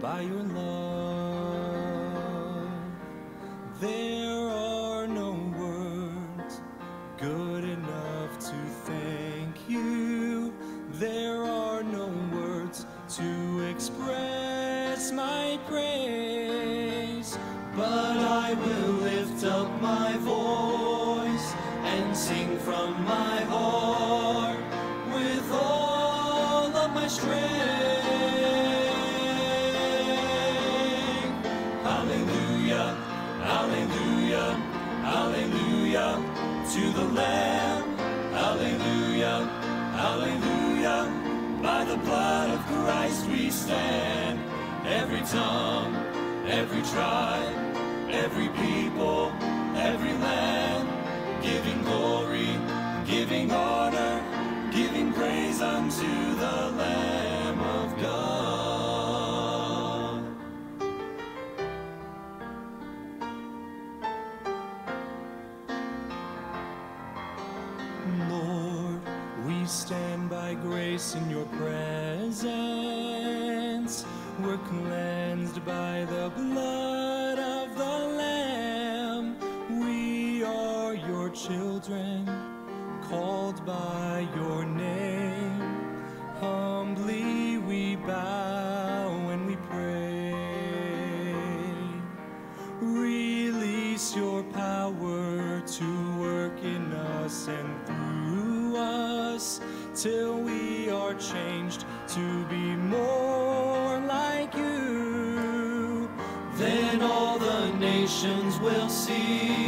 by your love. There are no words good enough to thank you. There are no words to express. tongue, every tribe. children called by your name. Humbly we bow and we pray. Release your power to work in us and through us till we are changed to be more like you. Then all the nations will see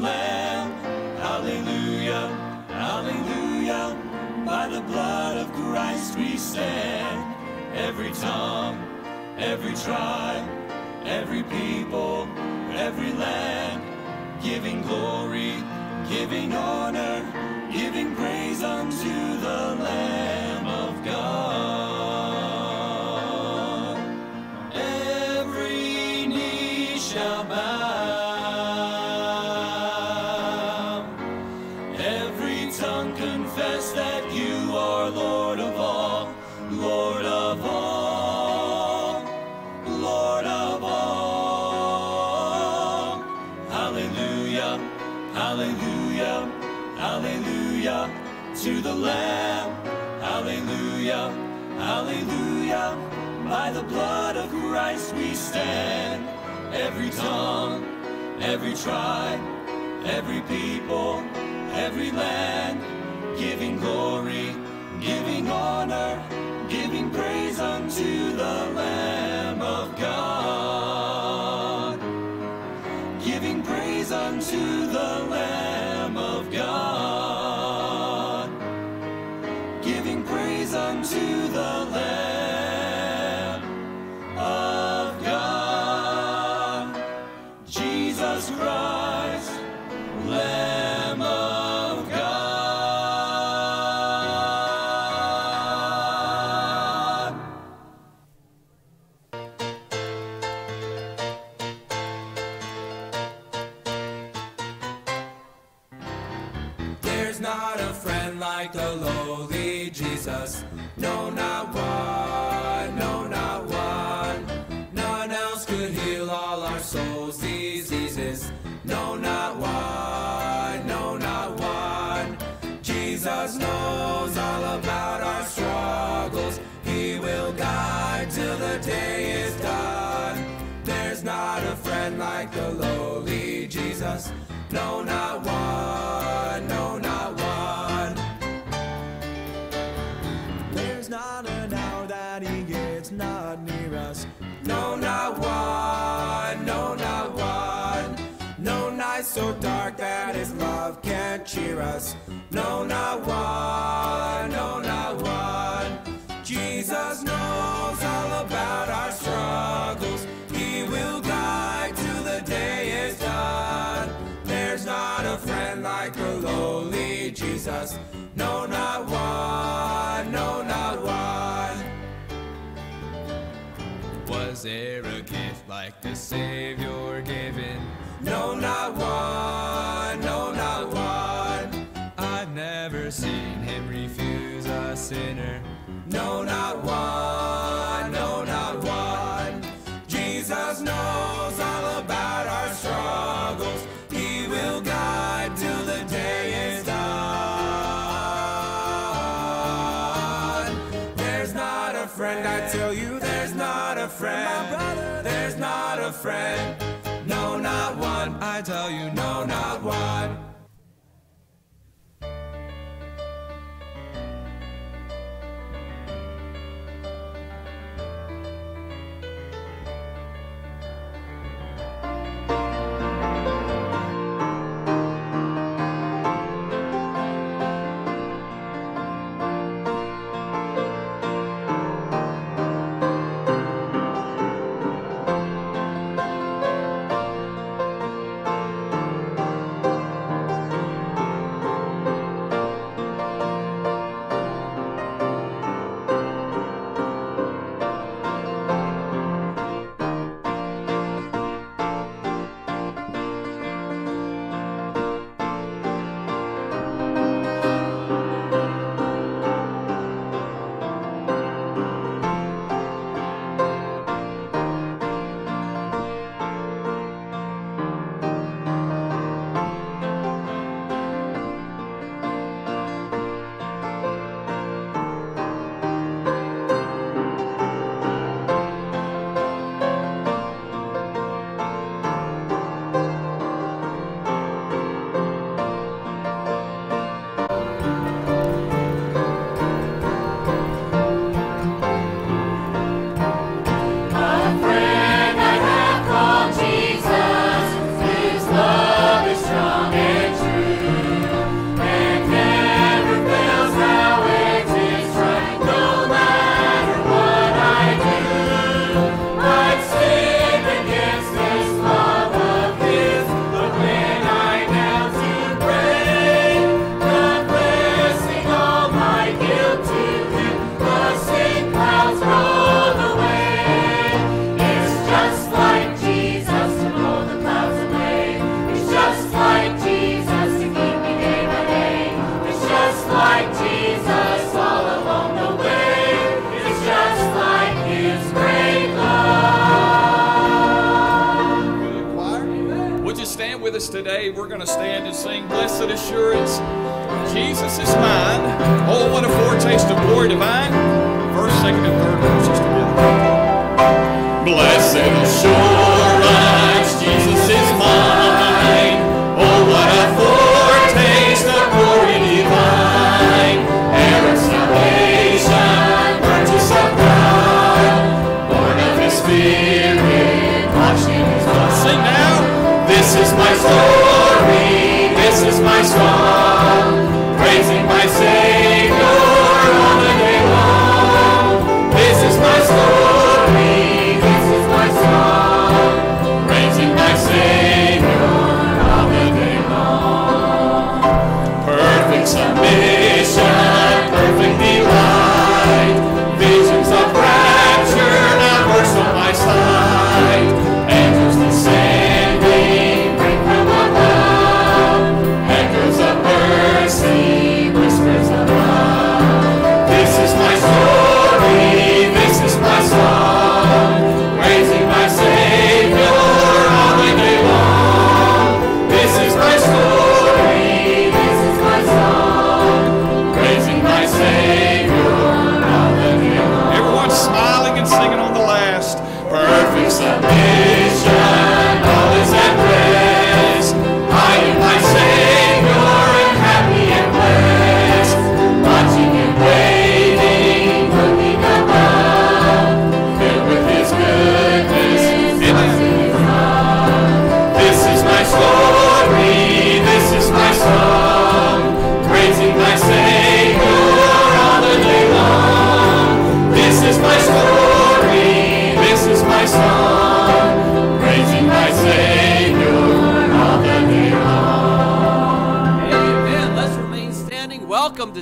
Lamb. Hallelujah, hallelujah. By the blood of Christ we stand. Every tongue, every tribe, every people, every land. Giving glory, giving honor, giving praise unto the Lamb of God. every tribe, every people. friend, I tell you there's not a friend. Brother, there's not a friend. No, not one. I tell you, no, not one.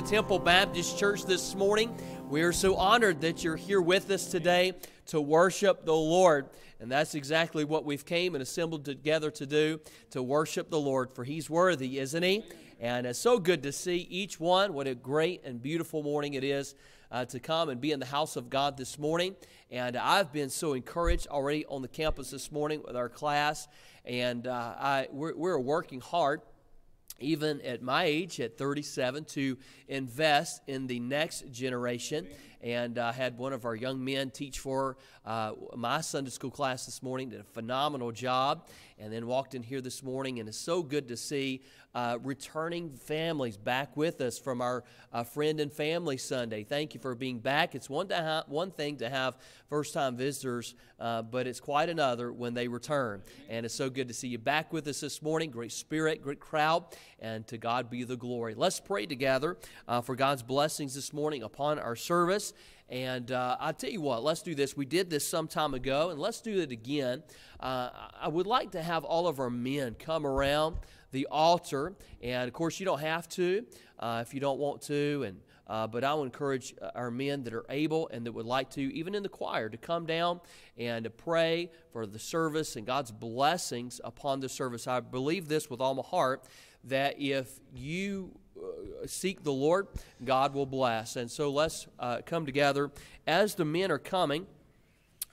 Temple Baptist Church this morning. We are so honored that you're here with us today to worship the Lord. And that's exactly what we've came and assembled together to do, to worship the Lord, for he's worthy, isn't he? And it's so good to see each one. What a great and beautiful morning it is uh, to come and be in the house of God this morning. And I've been so encouraged already on the campus this morning with our class. And uh, I, we're, we're working hard even at my age, at 37, to invest in the next generation. And I uh, had one of our young men teach for uh, my Sunday school class this morning, did a phenomenal job, and then walked in here this morning. And it's so good to see uh, returning families back with us from our uh, Friend and Family Sunday. Thank you for being back. It's one, to ha- one thing to have first time visitors, uh, but it's quite another when they return. And it's so good to see you back with us this morning. Great spirit, great crowd, and to God be the glory. Let's pray together uh, for God's blessings this morning upon our service. And uh, I tell you what, let's do this. We did this some time ago, and let's do it again. Uh, I would like to have all of our men come around the altar. And of course, you don't have to uh, if you don't want to. And uh, but I would encourage uh, our men that are able and that would like to, even in the choir, to come down and to pray for the service and God's blessings upon the service. I believe this with all my heart that if you uh, seek the Lord, God will bless. And so let's uh, come together. As the men are coming,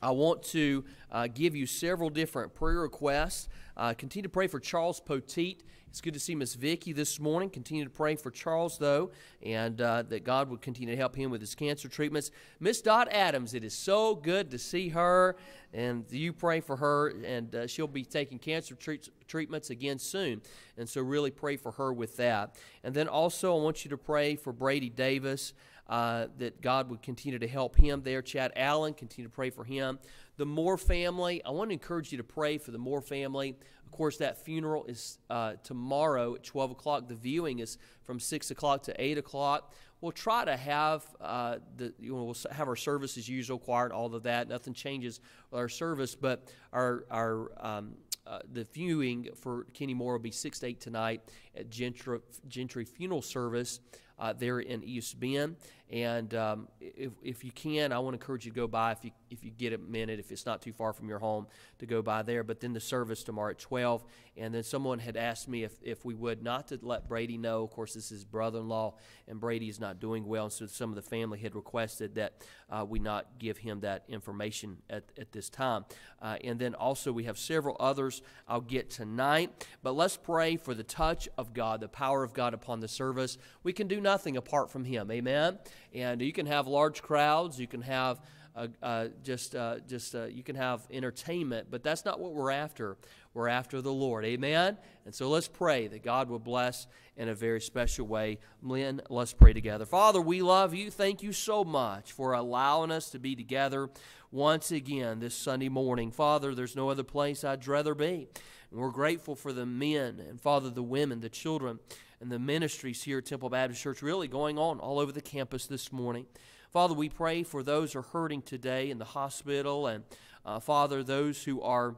I want to uh, give you several different prayer requests. Uh, continue to pray for Charles Poteet. It's good to see Miss Vicky this morning. Continue to pray for Charles, though, and uh, that God would continue to help him with his cancer treatments. Miss Dot Adams, it is so good to see her, and you pray for her, and uh, she'll be taking cancer treat- treatments again soon. And so, really pray for her with that. And then also, I want you to pray for Brady Davis. Uh, that God would continue to help him there. Chad Allen, continue to pray for him. The Moore family, I want to encourage you to pray for the Moore family Of course, that funeral is uh, tomorrow at 12 o'clock. The viewing is from 6 o'clock to 8 o'clock. We'll try to have uh, the you know, we'll have our service as usual, choir, and all of that. Nothing changes with our service, but our our um, uh, the viewing for Kenny Moore will be 6 to 8 tonight at Gentry, Gentry Funeral Service uh, there in East Bend. And um, if, if you can, I want to encourage you to go by if you, if you get a minute, if it's not too far from your home, to go by there. But then the service tomorrow at 12. And then someone had asked me if, if we would not to let Brady know. Of course, this is his brother in law, and Brady is not doing well. And so some of the family had requested that uh, we not give him that information at, at this time. Uh, and then also, we have several others I'll get tonight. But let's pray for the touch of God, the power of God upon the service. We can do nothing apart from Him. Amen. And you can have large crowds, you can have uh, uh, just, uh, just uh, you can have entertainment, but that's not what we're after. We're after the Lord. Amen? And so let's pray that God will bless in a very special way. Lynn, let's pray together. Father, we love you. Thank you so much for allowing us to be together once again this Sunday morning. Father, there's no other place I'd rather be. And we're grateful for the men and, Father, the women, the children and the ministries here at Temple Baptist Church really going on all over the campus this morning. Father, we pray for those who are hurting today in the hospital, and uh, Father, those who are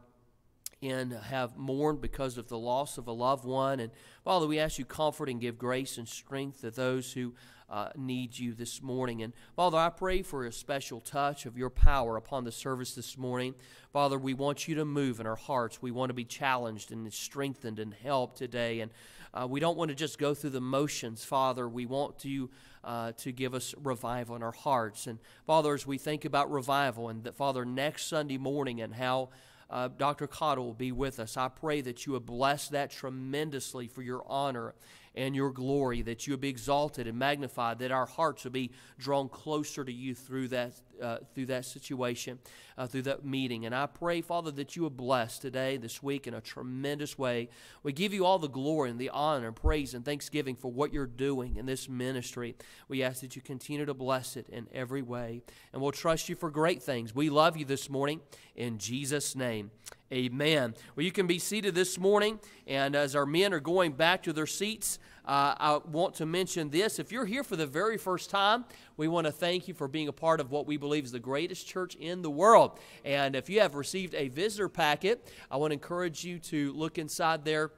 in have mourned because of the loss of a loved one. And Father, we ask you comfort and give grace and strength to those who uh, need you this morning. And Father, I pray for a special touch of your power upon the service this morning. Father, we want you to move in our hearts. We want to be challenged and strengthened and helped today. And uh, we don't want to just go through the motions, Father. We want you uh, to give us revival in our hearts. And Father, as we think about revival, and that, Father, next Sunday morning and how uh, Dr. Cottle will be with us, I pray that you would bless that tremendously for your honor and your glory, that you would be exalted and magnified, that our hearts would be drawn closer to you through that, uh, through that situation, uh, through that meeting. And I pray, Father, that you would bless today, this week, in a tremendous way. We give you all the glory and the honor and praise and thanksgiving for what you're doing in this ministry. We ask that you continue to bless it in every way. And we'll trust you for great things. We love you this morning. In Jesus' name. Amen. Well, you can be seated this morning, and as our men are going back to their seats, uh, I want to mention this. If you're here for the very first time, we want to thank you for being a part of what we believe is the greatest church in the world. And if you have received a visitor packet, I want to encourage you to look inside there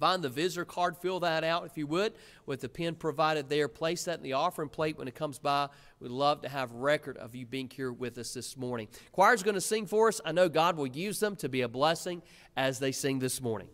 Find the visitor card, fill that out if you would, with the pen provided there. Place that in the offering plate when it comes by. We'd love to have record of you being here with us this morning. Choir's going to sing for us. I know God will use them to be a blessing as they sing this morning.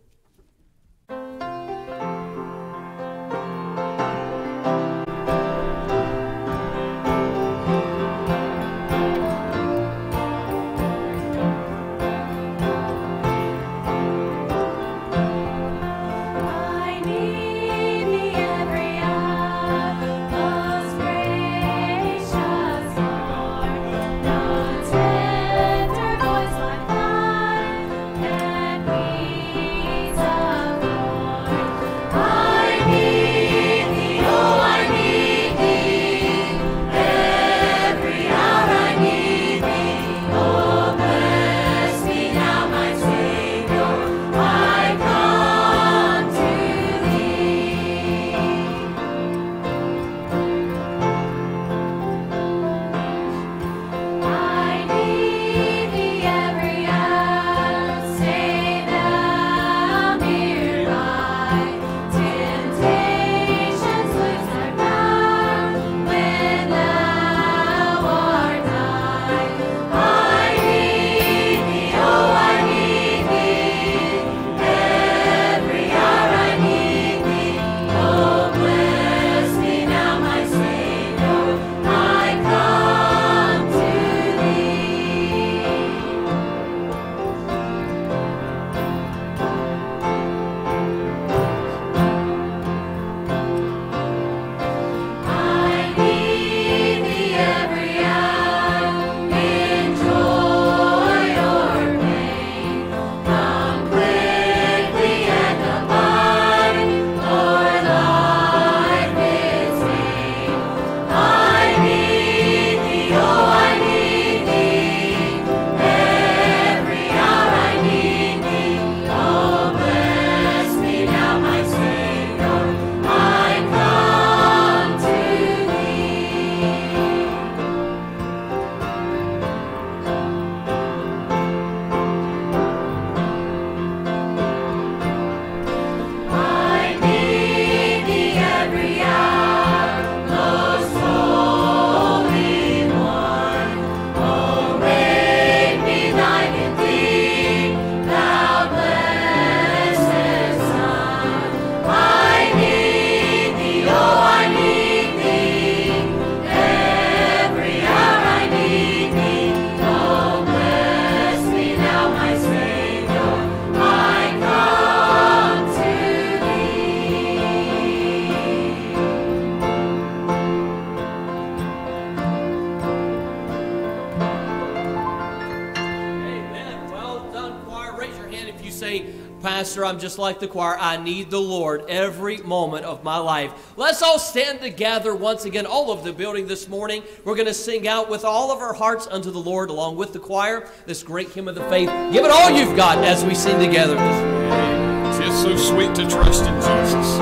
I'm just like the choir. I need the Lord every moment of my life. Let's all stand together once again, all of the building this morning. We're going to sing out with all of our hearts unto the Lord, along with the choir, this great hymn of the faith. Give it all you've got as we sing together. It's so sweet to trust in Jesus.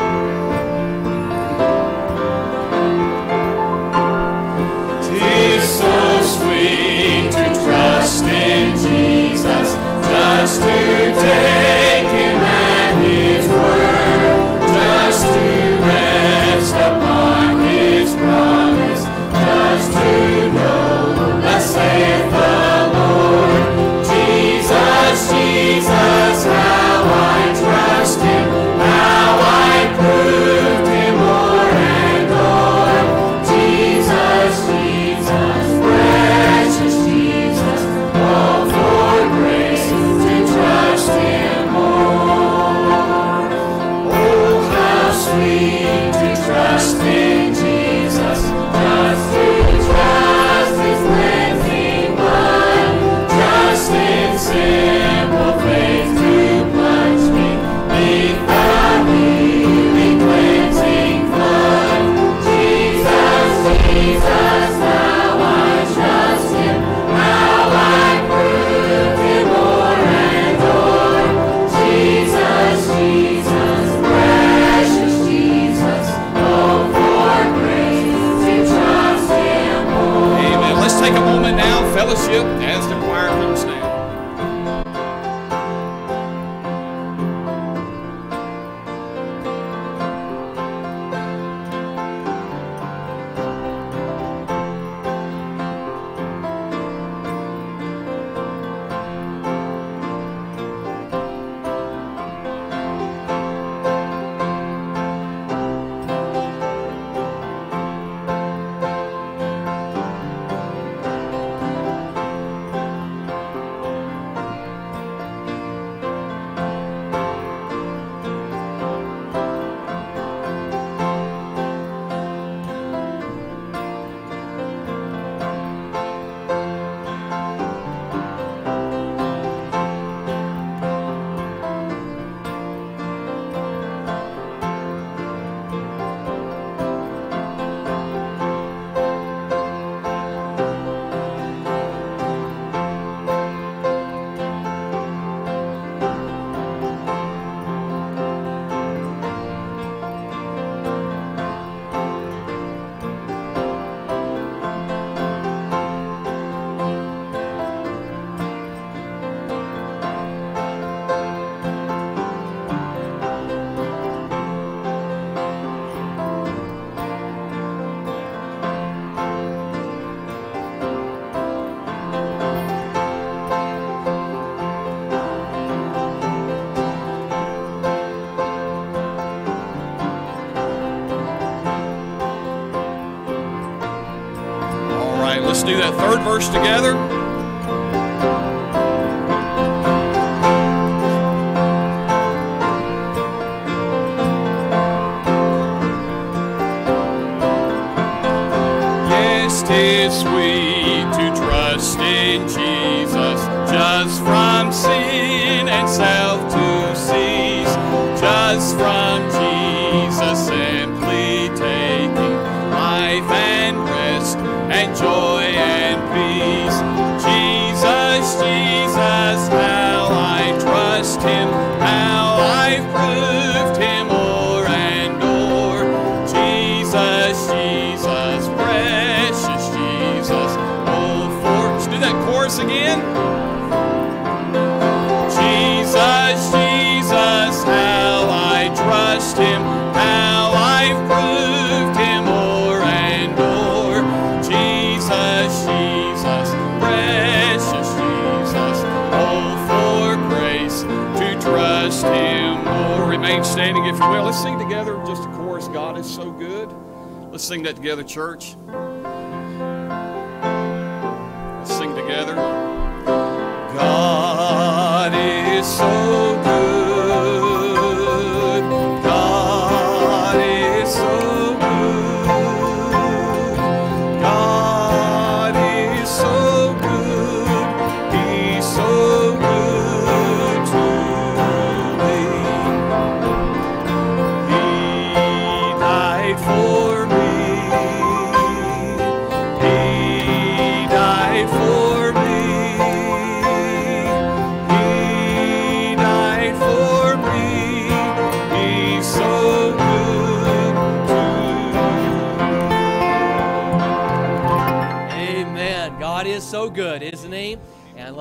Third Let's sing that together, church. Let's sing together. God is so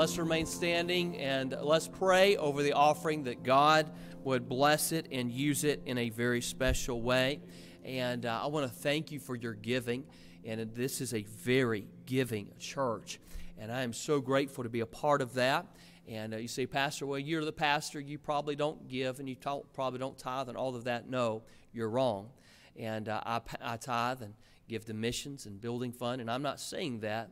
let's remain standing and let's pray over the offering that God would bless it and use it in a very special way. And uh, I want to thank you for your giving. And this is a very giving church. And I am so grateful to be a part of that. And uh, you say, Pastor, well, you're the pastor. You probably don't give and you probably don't tithe and all of that. No, you're wrong. And uh, I, I tithe and give to missions and building fund. And I'm not saying that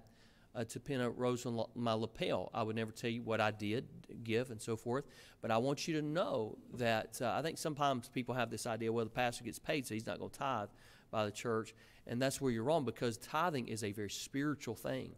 uh, to pin a rose on my lapel. I would never tell you what I did give and so forth. But I want you to know that uh, I think sometimes people have this idea, well, the pastor gets paid, so he's not going to tithe by the church. And that's where you're wrong because tithing is a very spiritual thing.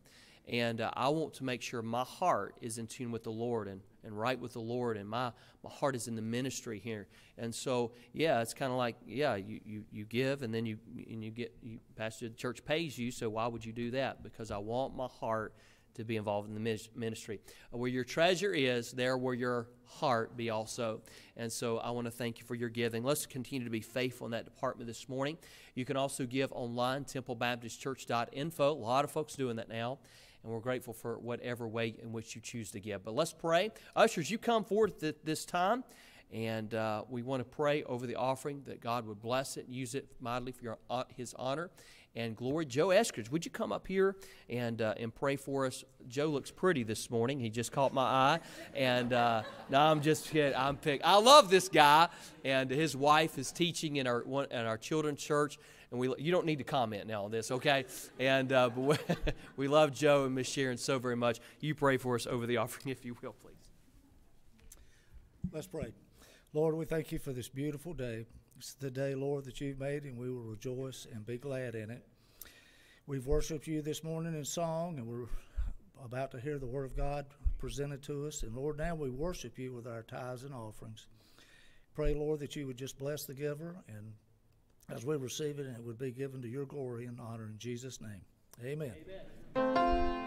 And uh, I want to make sure my heart is in tune with the Lord and, and right with the Lord, and my, my heart is in the ministry here. And so, yeah, it's kind of like, yeah, you, you, you give, and then you and you get, you, Pastor, the church pays you, so why would you do that? Because I want my heart to be involved in the ministry. Uh, Where your treasure is, there will your heart be also. And so I want to thank you for your giving. Let's continue to be faithful in that department this morning. You can also give online, templebaptistchurch.info. A lot of folks doing that now. And we're grateful for whatever way in which you choose to give. But let's pray. Ushers, you come forward at this time. And uh, we want to pray over the offering that God would bless it and use it mightily for your, uh, His honor and glory. Joe Eskridge, would you come up here and uh, and pray for us? Joe looks pretty this morning. He just caught my eye, and uh, I'm just kidding. I'm pick. I love this guy, and his wife is teaching in our in our children's church. And we, you don't need to comment now on this, okay? And uh, we, we love Joe and Miss Sharon so very much. You pray for us over the offering, if you will, please. Let's pray. Lord, we thank you for this beautiful day. It's the day, Lord, that you've made, and we will rejoice and be glad in it. We've worshiped you this morning in song, and we're about to hear the Word of God presented to us. And Lord, now we worship you with our tithes and offerings. Pray, Lord, that you would just bless the giver, and as we receive it, and it would be given to your glory and honor in Jesus' name. Amen. Daniel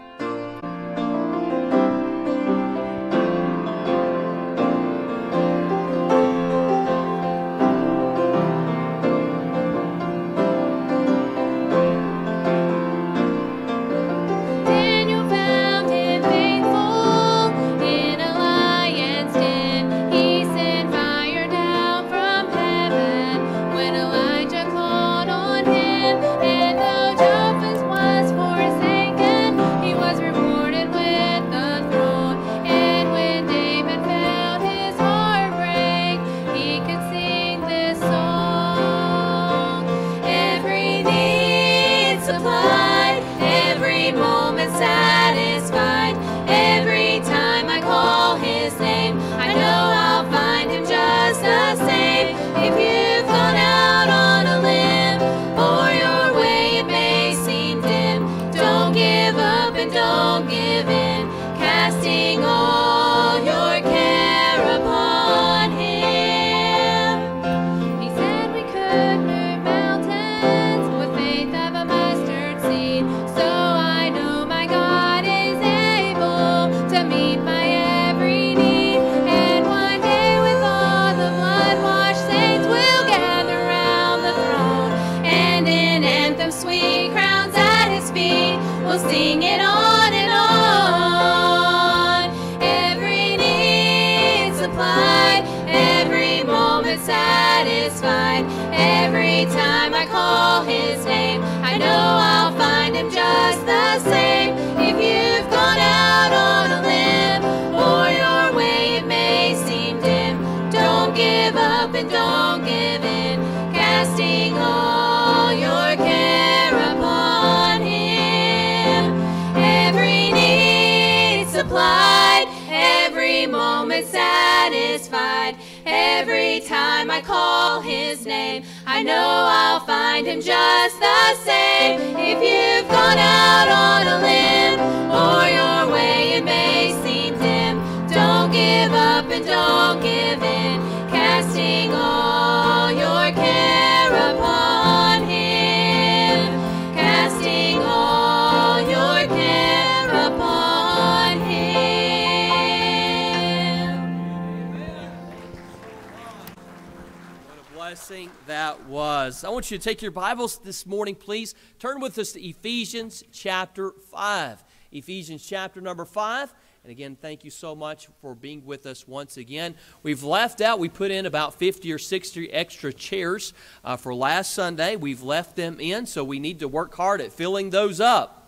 We'll sing it on and on. Every need supplied, every moment satisfied, every time I call his name, I know I'll find him just the same. If you've gone out on a limb, or your way it may seem dim, don't give up and don't give in, casting all. Satisfied. Every time I call his name, I know I'll find him just the same. If you've gone out on a limb, or your way it may seem dim, don't give up and don't give in, blessing that was. I want you to take your Bibles this morning, please. Turn with us to Ephesians chapter 5. Ephesians chapter number 5. And again, thank you so much for being with us once again. We've left out, we put in about 50 or 60 extra chairs uh, for last Sunday. We've left them in, so we need to work hard at filling those up.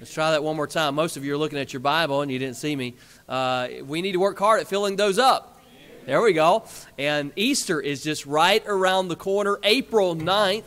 Let's try that one more time. Most of you are looking at your Bible and you didn't see me. Uh, we need to work hard at filling those up. There we go. And Easter is just right around the corner, April 9th.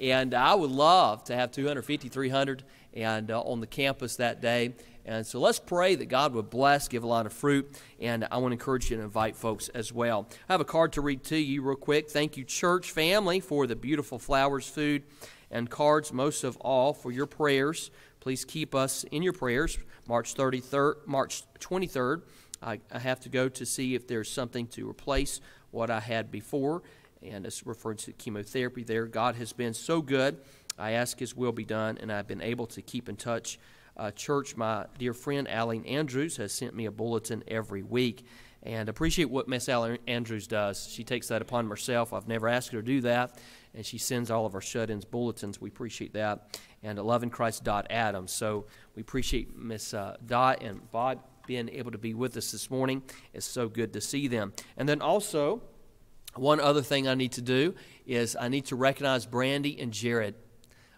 And I would love to have 250, 300 and uh, on the campus that day. And so let's pray that God would bless, give a lot of fruit, and I want to encourage you to invite folks as well. I have a card to read to you real quick. Thank you, church family, for the beautiful flowers, food, and cards, most of all for your prayers. Please keep us in your prayers. March 33rd, March 23rd, I, I have to go to see if there's something to replace what I had before, and it's referring to chemotherapy there. God has been so good. I ask His will be done, and I've been able to keep in touch. Uh, church, my dear friend Aline Andrews has sent me a bulletin every week, and appreciate what Miss Aline Andrews does. She takes that upon herself. I've never asked her to do that, and she sends all of our shut-ins bulletins. We appreciate that. And lovingchrist.adam. So we appreciate Miss uh, Dot and Bob being able to be with us this morning. It's so good to see them. And then also, one other thing I need to do is I need to recognize Brandy and Jared.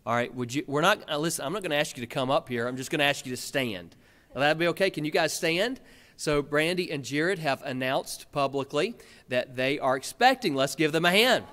All right, would you? We're not. Uh, listen, I'm not going to ask you to come up here. I'm just going to ask you to stand. Will that be okay? Can you guys stand? So Brandy and Jared have announced publicly that they are expecting. Let's give them a hand.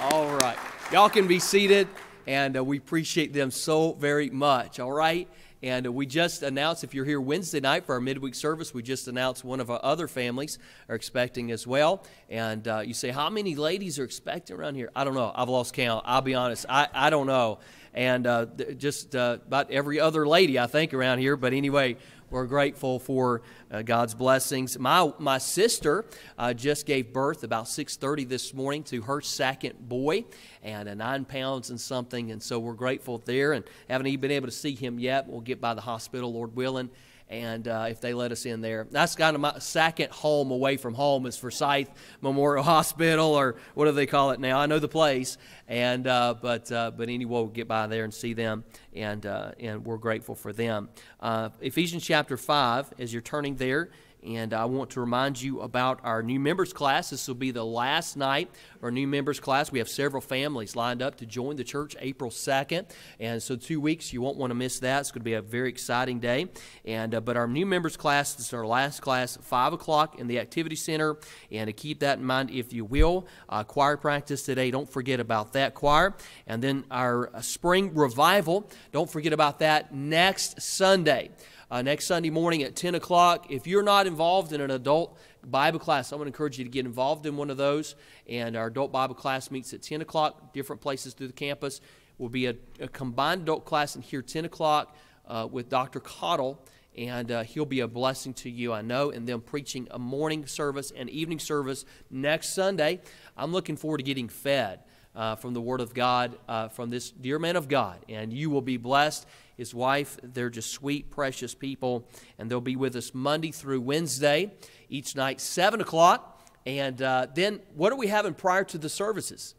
All right, y'all can be seated, and uh, we appreciate them so very much. All right. And uh, we just announced, if you're here Wednesday night for our midweek service, we just announced one of our other families are expecting as well. And uh, you say, how many ladies are expecting around here? I don't know. I've lost count. I'll be honest. I, I don't know. And uh, just uh, about every other lady, I think, around here. But anyway, we're grateful for uh, God's blessings. My my sister uh, just gave birth about 6:30 this morning to her second boy, and nine pounds and something. And so we're grateful there, and haven't even been able to see him yet. We'll get by the hospital, Lord willing. And uh, if they let us in there, that's kind of my second home away from home is Forsyth Memorial Hospital, or what do they call it now? I know the place, and uh, but uh, but anyway, we'll get by there and see them, and uh, and we're grateful for them. Uh, Ephesians chapter five, as you're turning there. And I want to remind you about our new members class. This will be the last night our new members class. We have several families lined up to join the church April 2nd. And so, two weeks, you won't want to miss that. It's going to be a very exciting day. And uh, But our new members class, this is our last class, 5 o'clock in the Activity Center. And to keep that in mind, if you will, uh, choir practice today, don't forget about that choir. And then our uh, spring revival, don't forget about that next Sunday uh, next Sunday morning at 10 o'clock. If you're not involved in an adult Bible class, I want to encourage you to get involved in one of those. And our adult Bible class meets at 10 o'clock, different places through the campus. Will be a, a combined adult class in here 10 o'clock uh, with Dr. Cottle and uh, he'll be a blessing to you, I know. And them preaching a morning service and evening service next Sunday. I'm looking forward to getting fed uh, from the Word of God uh, from this dear man of God, and you will be blessed. His wife, they're just sweet, precious people, and they'll be with us Monday through Wednesday, each night, 7 o'clock. And uh, then, what are we having prior to the services?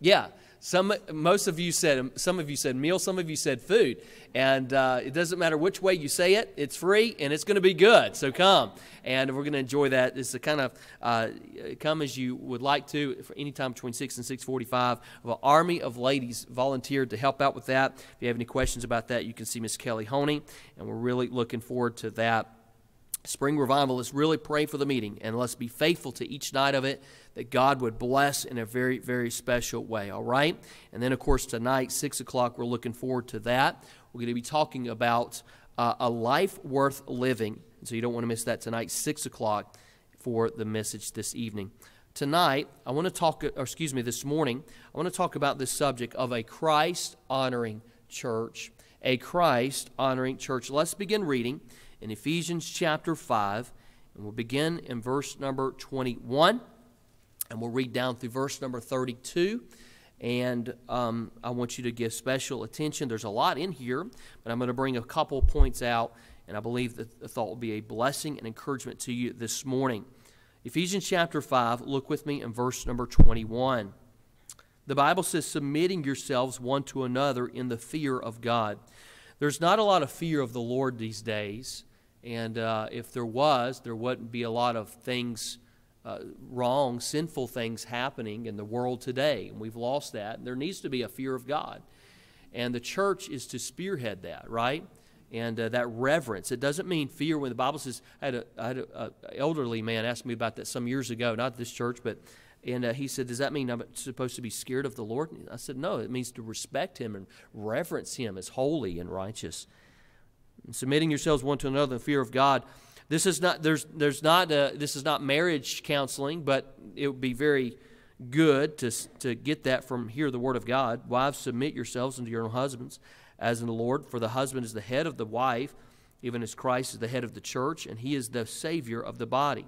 Yeah. Some, most of you said, some of you said meal, some of you said food. And uh, it doesn't matter which way you say it, it's free and it's going to be good. So come. And we're going to enjoy that. It's a kind of uh, come as you would like to for any time between 6 and 645 of an army of ladies volunteered to help out with that. If you have any questions about that, you can see Miss Kelly Honey. And we're really looking forward to that. Spring Revival, let's really pray for the meeting and let's be faithful to each night of it that God would bless in a very, very special way, all right? And then, of course, tonight, 6 o'clock, we're looking forward to that. We're going to be talking about uh, a life worth living. So you don't want to miss that tonight, 6 o'clock, for the message this evening. Tonight, I want to talk, or excuse me, this morning, I want to talk about this subject of a Christ honoring church. A Christ honoring church. Let's begin reading in Ephesians chapter 5, and we'll begin in verse number 21, and we'll read down through verse number 32. And um, I want you to give special attention. There's a lot in here, but I'm going to bring a couple points out, and I believe that the thought will be a blessing and encouragement to you this morning. Ephesians chapter 5, look with me in verse number 21. The Bible says, submitting yourselves one to another in the fear of God. There's not a lot of fear of the Lord these days. And uh, if there was, there wouldn't be a lot of things uh, wrong, sinful things happening in the world today. And we've lost that. And There needs to be a fear of God. And the church is to spearhead that, right? And uh, that reverence. It doesn't mean fear when the Bible says, I had an a, a elderly man ask me about that some years ago, not this church, but and uh, he said, Does that mean I'm supposed to be scared of the Lord? And I said, No, it means to respect Him and reverence Him as holy and righteous submitting yourselves one to another in fear of God. This is not there's there's not a, this is not marriage counseling, but it would be very good to to get that from here the word of God. Wives, submit yourselves unto your own husbands, as in the Lord. For the husband is the head of the wife, even as Christ is the head of the church, and He is the Savior of the body.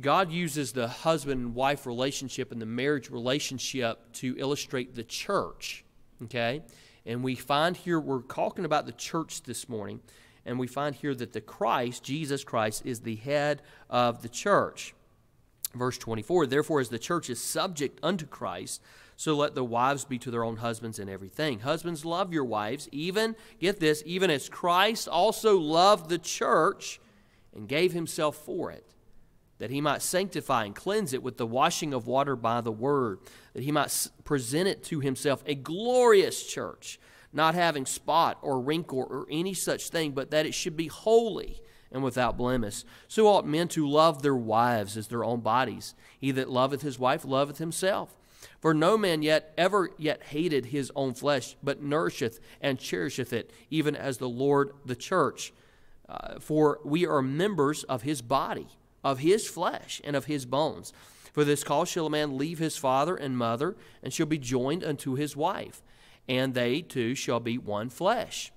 God uses the husband and wife relationship and the marriage relationship to illustrate the church. Okay? And we find here, we're talking about the church this morning, and we find here that the Christ, Jesus Christ, is the head of the church. Verse 24 Therefore, as the church is subject unto Christ, so let the wives be to their own husbands in everything. Husbands, love your wives, even, get this, even as Christ also loved the church and gave himself for it that he might sanctify and cleanse it with the washing of water by the word, that he might present it to himself a glorious church, not having spot or wrinkle or any such thing, but that it should be holy and without blemish. So ought men to love their wives as their own bodies. He that loveth his wife loveth himself. For no man yet ever yet hated his own flesh, but nourisheth and cherisheth it, even as the Lord the church. Uh, for we are members of his body of his flesh and of his bones. For this cause shall a man leave his father and mother, and shall be joined unto his wife, and they two shall be one flesh.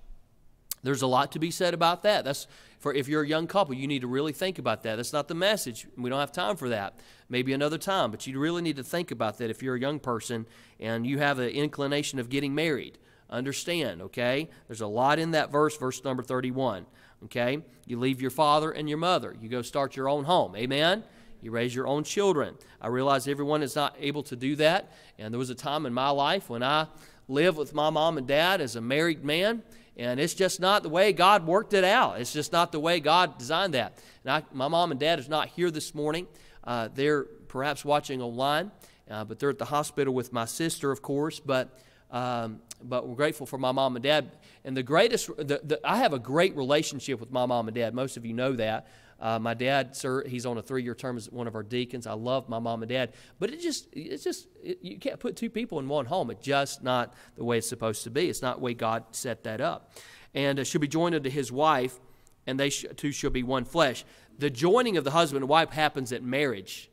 There's a lot to be said about that. That's for if you're a young couple, you need to really think about that. That's not the message. We don't have time for that. Maybe another time, but you really need to think about that if you're a young person and you have an inclination of getting married. Understand, okay? There's a lot in that verse, verse number 31. Okay? You leave your father and your mother. You go start your own home. Amen? You raise your own children. I realize everyone is not able to do that. And there was a time in my life when I lived with my mom and dad as a married man. And it's just not the way God worked it out. It's just not the way God designed that. And I, my mom and dad is not here this morning. Uh, they're perhaps watching online, uh, but they're at the hospital with my sister, of course. But um, but we're grateful for my mom and dad. And the greatest, the, the, I have a great relationship with my mom and dad. Most of you know that. Uh, my dad, sir, he's on a three-year term as one of our deacons. I love my mom and dad, but it just, it's just, it, you can't put two people in one home. It's just not the way it's supposed to be. It's not the way God set that up. And uh, she'll be joined unto his wife, and they sh- two shall be one flesh. The joining of the husband and wife happens at marriage.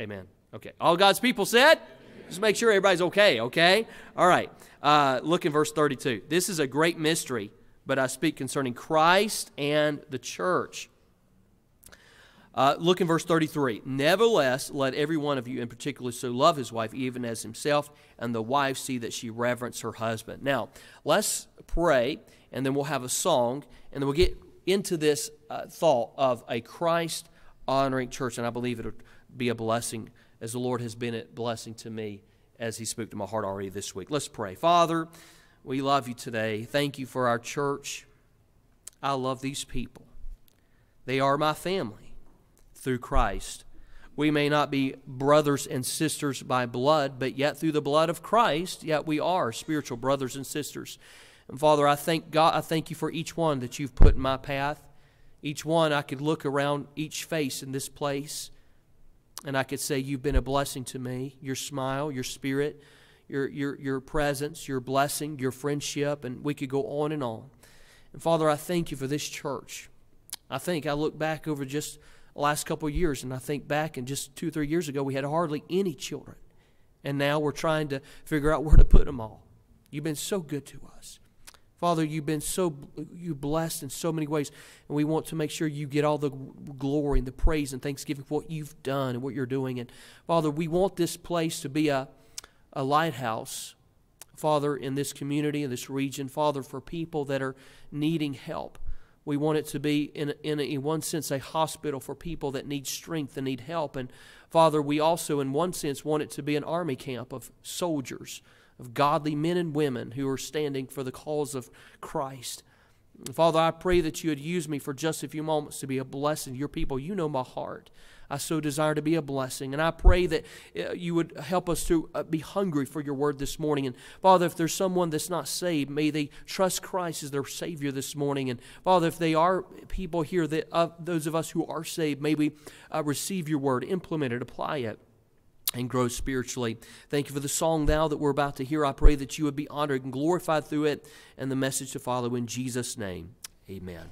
Amen. Okay. All God's people said. Just make sure everybody's okay, okay? All right. Uh, look in verse 32. This is a great mystery, but I speak concerning Christ and the church. Uh, look in verse 33. Nevertheless, let every one of you in particular so love his wife even as himself, and the wife see that she reverence her husband. Now, let's pray, and then we'll have a song, and then we'll get into this uh, thought of a Christ honoring church, and I believe it'll be a blessing as the Lord has been a blessing to me as He spoke to my heart already this week. Let's pray. Father, we love you today. Thank you for our church. I love these people. They are my family through Christ. We may not be brothers and sisters by blood, but yet through the blood of Christ, yet we are spiritual brothers and sisters. And Father, I thank God, I thank you for each one that you've put in my path. Each one I could look around each face in this place and I could say you've been a blessing to me. Your smile, your spirit, your your your presence, your blessing, your friendship, and we could go on and on. And Father, I thank you for this church. I think I look back over just the last couple of years, and I think back and just two or three years ago we had hardly any children, and now we're trying to figure out where to put them all. You've been so good to us. Father, you've been so you blessed in so many ways, and we want to make sure you get all the glory and the praise and thanksgiving for what you've done and what you're doing. And Father, we want this place to be a, a lighthouse, Father, in this community, in this region, Father, for people that are needing help. We want it to be, in, in, in one sense, a hospital for people that need strength and need help. And Father, we also, in one sense, want it to be an army camp of soldiers of godly men and women who are standing for the cause of Christ. Father, I pray that you would use me for just a few moments to be a blessing to your people. You know my heart. I so desire to be a blessing. And I pray that uh, you would help us to uh, be hungry for your word this morning. And Father, if there's someone that's not saved, may they trust Christ as their Savior this morning. And Father, if they are people here, that uh, those of us who are saved, may we uh, receive your word, implement it, apply it and grow spiritually. Thank you for the song now that we're about to hear. I pray that you would be honored and glorified through it and the message to follow in Jesus' name. Amen.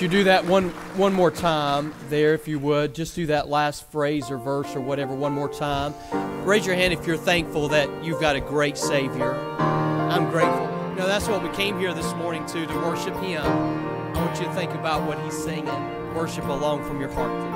You do that one one more time there, if you would. Just do that last phrase or verse or whatever one more time. Raise your hand if you're thankful that you've got a great Savior. I'm grateful. You know, that's what we came here this morning to, to worship Him. I want you to think about what He's singing. Worship along from your heart.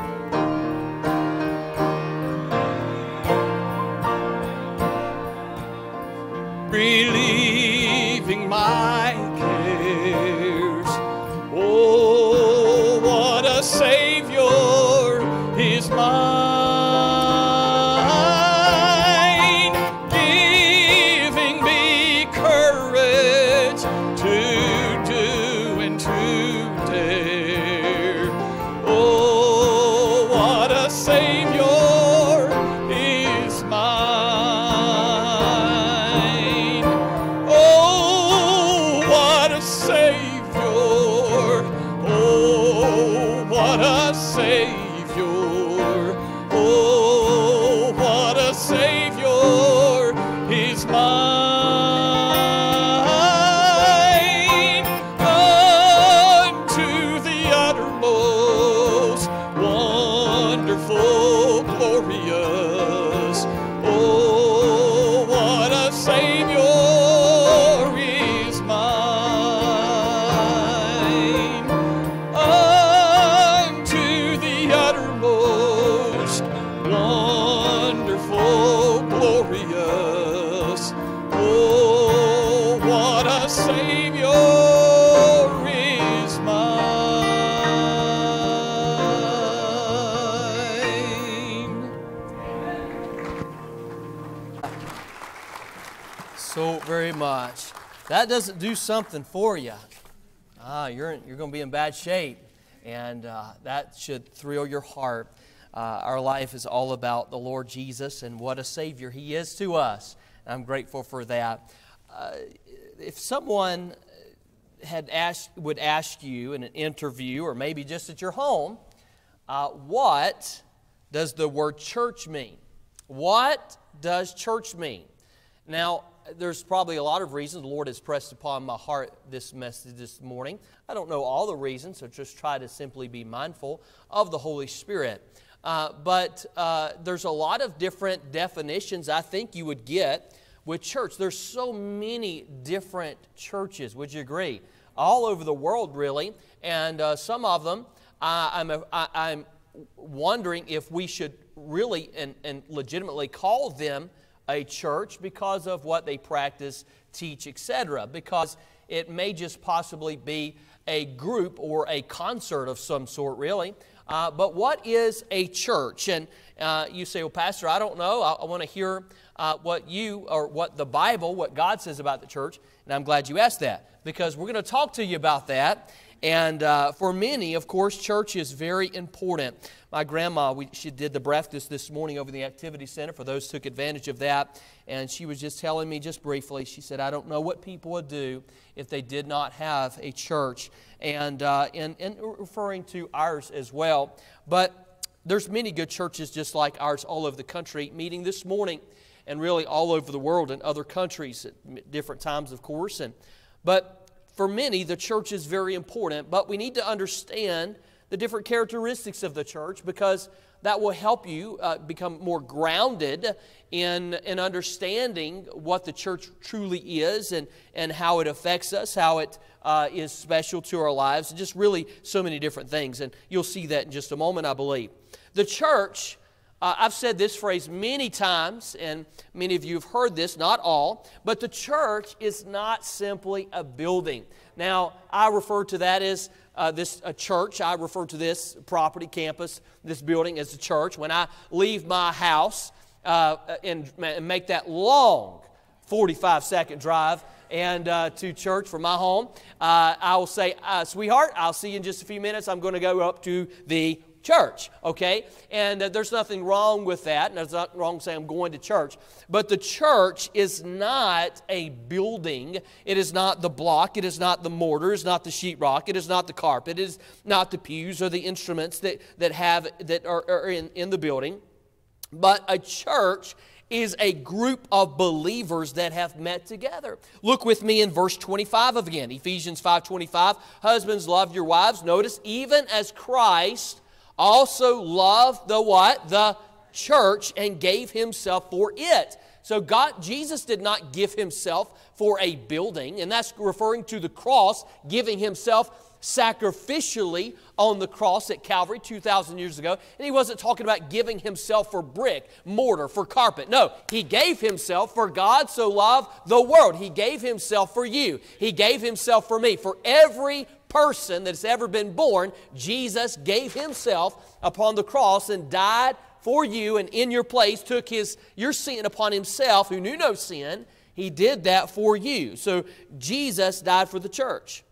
That doesn't do something for you. Ah, you're, you're going to be in bad shape, and uh, that should thrill your heart. Uh, our life is all about the Lord Jesus and what a Savior He is to us. I'm grateful for that. Uh, if someone had asked, would ask you in an interview or maybe just at your home, uh, what does the word church mean? What does church mean? Now, there's probably a lot of reasons the Lord has pressed upon my heart this message this morning. I don't know all the reasons, so just try to simply be mindful of the Holy Spirit. Uh, but uh, there's a lot of different definitions I think you would get with church. There's so many different churches, would you agree? All over the world, really. And uh, some of them, I, I'm, a, I, I'm wondering if we should really and, and legitimately call them a church because of what they practice, teach, etc. Because it may just possibly be a group or a concert of some sort, really. Uh, but what is a church? And uh, you say, well, Pastor, I don't know. I, I want to hear uh, what you or what the Bible, what God says about the church. And I'm glad you asked that because we're going to talk to you about that. And uh, for many, of course, church is very important. My grandma, we, she did the breakfast this morning over the activity center for those who took advantage of that. And she was just telling me just briefly, she said, I don't know what people would do if they did not have a church. And, uh, and, and referring to ours as well. But there's many good churches just like ours all over the country meeting this morning and really all over the world and other countries at different times, of course. And, but for many, the church is very important, but we need to understand the different characteristics of the church because that will help you uh, become more grounded in, in understanding what the church truly is and, and how it affects us, how it uh, is special to our lives, just really so many different things. And you'll see that in just a moment, I believe. The church uh, I've said this phrase many times, and many of you have heard this, not all, but the church is not simply a building. Now, I refer to that as uh, this a church. I refer to this property, campus, this building as a church. When I leave my house uh, and, and make that long 45 second drive and uh, to church from my home, uh, I will say, uh, sweetheart, I'll see you in just a few minutes. I'm going to go up to the church, okay? And uh, there's nothing wrong with that, and there's nothing wrong saying I'm going to church. But the church is not a building. It is not the block. It is not the mortar. It is not the sheetrock. It is not the carpet. It is not the pews or the instruments that, that, have, that are, are in, in the building. But a church is a group of believers that have met together. Look with me in verse 25 of again, Ephesians 5:25. Husbands, love your wives. Notice, even as Christ also loved the what? The church and gave himself for it. So God Jesus did not give himself for a building, and that's referring to the cross, giving himself sacrificially on the cross at Calvary 2,000 years ago. And he wasn't talking about giving himself for brick, mortar, for carpet. No, he gave himself for God so loved the world. He gave himself for you. He gave himself for me. For every person that's ever been born, Jesus gave himself upon the cross and died for you and in your place took his your sin upon himself who knew no sin. He did that for you. So jesus died for the church.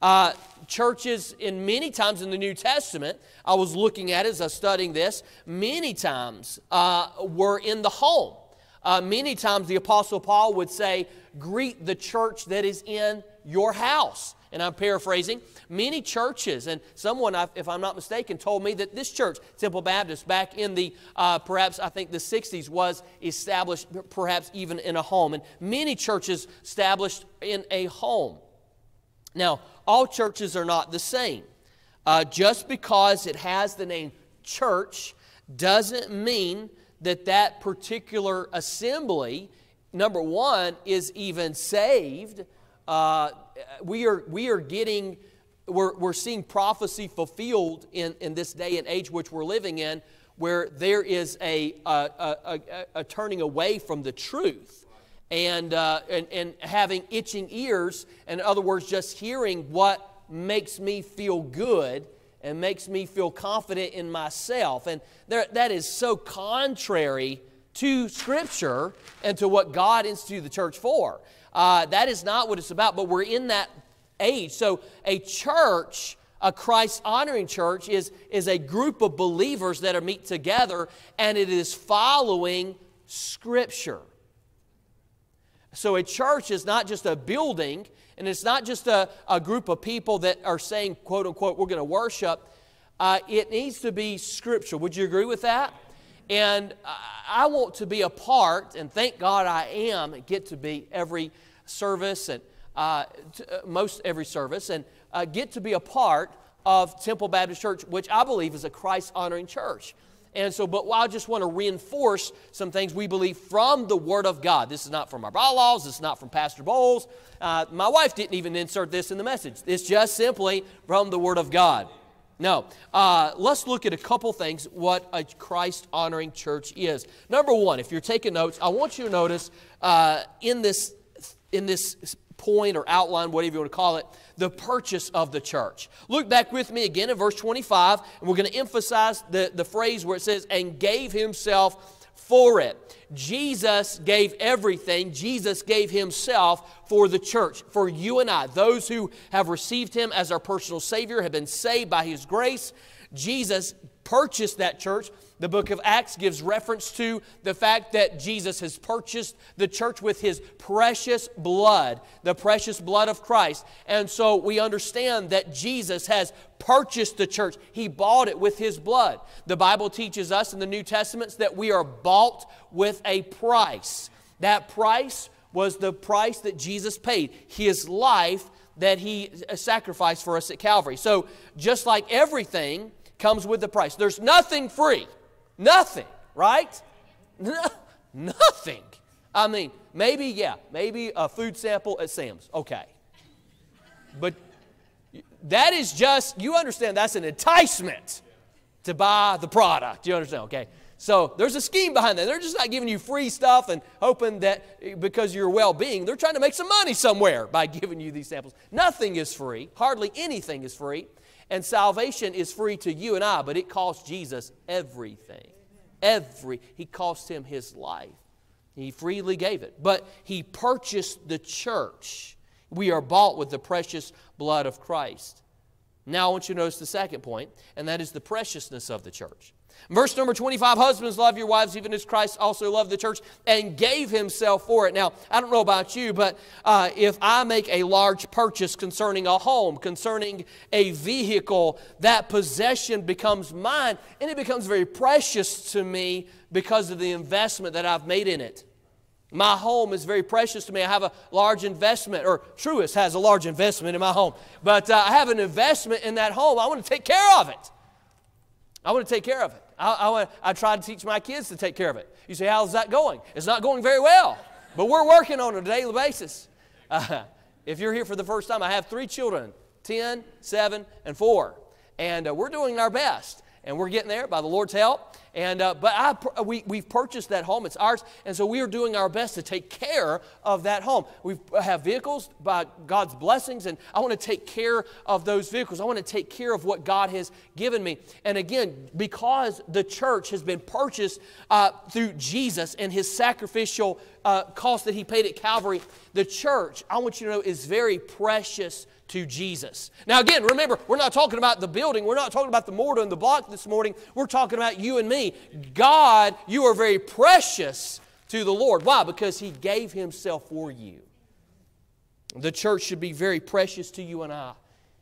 Uh, churches, in many times in the New Testament, I was looking at as I was studying this, many times uh, were in the home. Uh, many times the Apostle Paul would say, Greet the church that is in your house. And I'm paraphrasing. Many churches, and someone, if I'm not mistaken, told me that this church, Temple Baptist, back in the uh, perhaps I think the 60s, was established perhaps even in a home. And many churches established in a home. Now, all churches are not the same. Uh, just because it has the name church doesn't mean that that particular assembly, number one, is even saved. Uh, we, are, we are getting, we're, we're seeing prophecy fulfilled in, in this day and age which we're living in, where there is a, a, a, a turning away from the truth and, uh, and, and having itching ears, in other words, just hearing what makes me feel good and makes me feel confident in myself. And there, that is so contrary to Scripture and to what God instituted the church for. Uh, that is not what it's about, but we're in that age. So a church, a Christ honoring church, is, is a group of believers that are meet together and it is following Scripture. So a church is not just a building, and it's not just a, a group of people that are saying, quote unquote, we're going to worship. Uh, it needs to be scriptural. Would you agree with that? And I want to be a part, and thank God I am, get to be every service and uh, to, uh, most every service, and uh, get to be a part of Temple Baptist Church, which I believe is a Christ honoring church. And so, but I just want to reinforce some things we believe from the Word of God. This is not from our bylaws, this is not from Pastor Boles. Uh, my wife didn't even insert this in the message. It's just simply from the Word of God. No, uh, let's look at a couple things what a Christ honoring church is. Number one, if you're taking notes, I want you to notice uh, in this in this point or outline, whatever you want to call it, the purchase of the church. Look back with me again in verse 25, and we're going to emphasize the, the phrase where it says, and gave himself for it. Jesus gave everything. Jesus gave himself for the church, for you and I. Those who have received him as our personal Savior have been saved by his grace. Jesus purchased that church the book of Acts gives reference to the fact that Jesus has purchased the church with his precious blood, the precious blood of Christ. And so we understand that Jesus has purchased the church. He bought it with his blood. The Bible teaches us in the New Testaments that we are bought with a price. That price was the price that Jesus paid, his life that he uh, sacrificed for us at Calvary. So just like everything comes with the price, there's nothing free. Nothing, right? No, nothing. I mean, maybe, yeah, maybe a food sample at Sam's. Okay. But that is just, you understand, that's an enticement to buy the product. You understand? Okay. So there's a scheme behind that. They're just not giving you free stuff and hoping that because your well being, they're trying to make some money somewhere by giving you these samples. Nothing is free, hardly anything is free. And salvation is free to you and I, but it cost Jesus everything. Every. He cost him his life. He freely gave it. But he purchased the church. We are bought with the precious blood of Christ. Now, I want you to notice the second point, and that is the preciousness of the church. Verse number 25 Husbands, love your wives, even as Christ also loved the church and gave himself for it. Now, I don't know about you, but uh, if I make a large purchase concerning a home, concerning a vehicle, that possession becomes mine, and it becomes very precious to me because of the investment that I've made in it. My home is very precious to me. I have a large investment, or Truist has a large investment in my home. But uh, I have an investment in that home. I want to take care of it. I want to take care of it. I, I, I try to teach my kids to take care of it. You say, how's that going? It's not going very well, but we're working on it on a daily basis. Uh, if you're here for the first time, I have three children 10, 7, and 4. And uh, we're doing our best. And we're getting there by the Lord's help. And, uh, but I, we, we've purchased that home. It's ours. And so we are doing our best to take care of that home. We have vehicles by God's blessings, and I want to take care of those vehicles. I want to take care of what God has given me. And again, because the church has been purchased uh, through Jesus and his sacrificial uh, cost that he paid at Calvary, the church, I want you to know, is very precious to Jesus. Now, again, remember, we're not talking about the building. We're not talking about the mortar and the block this morning. We're talking about you and me. God, you are very precious to the Lord. Why? Because He gave Himself for you. The church should be very precious to you and I.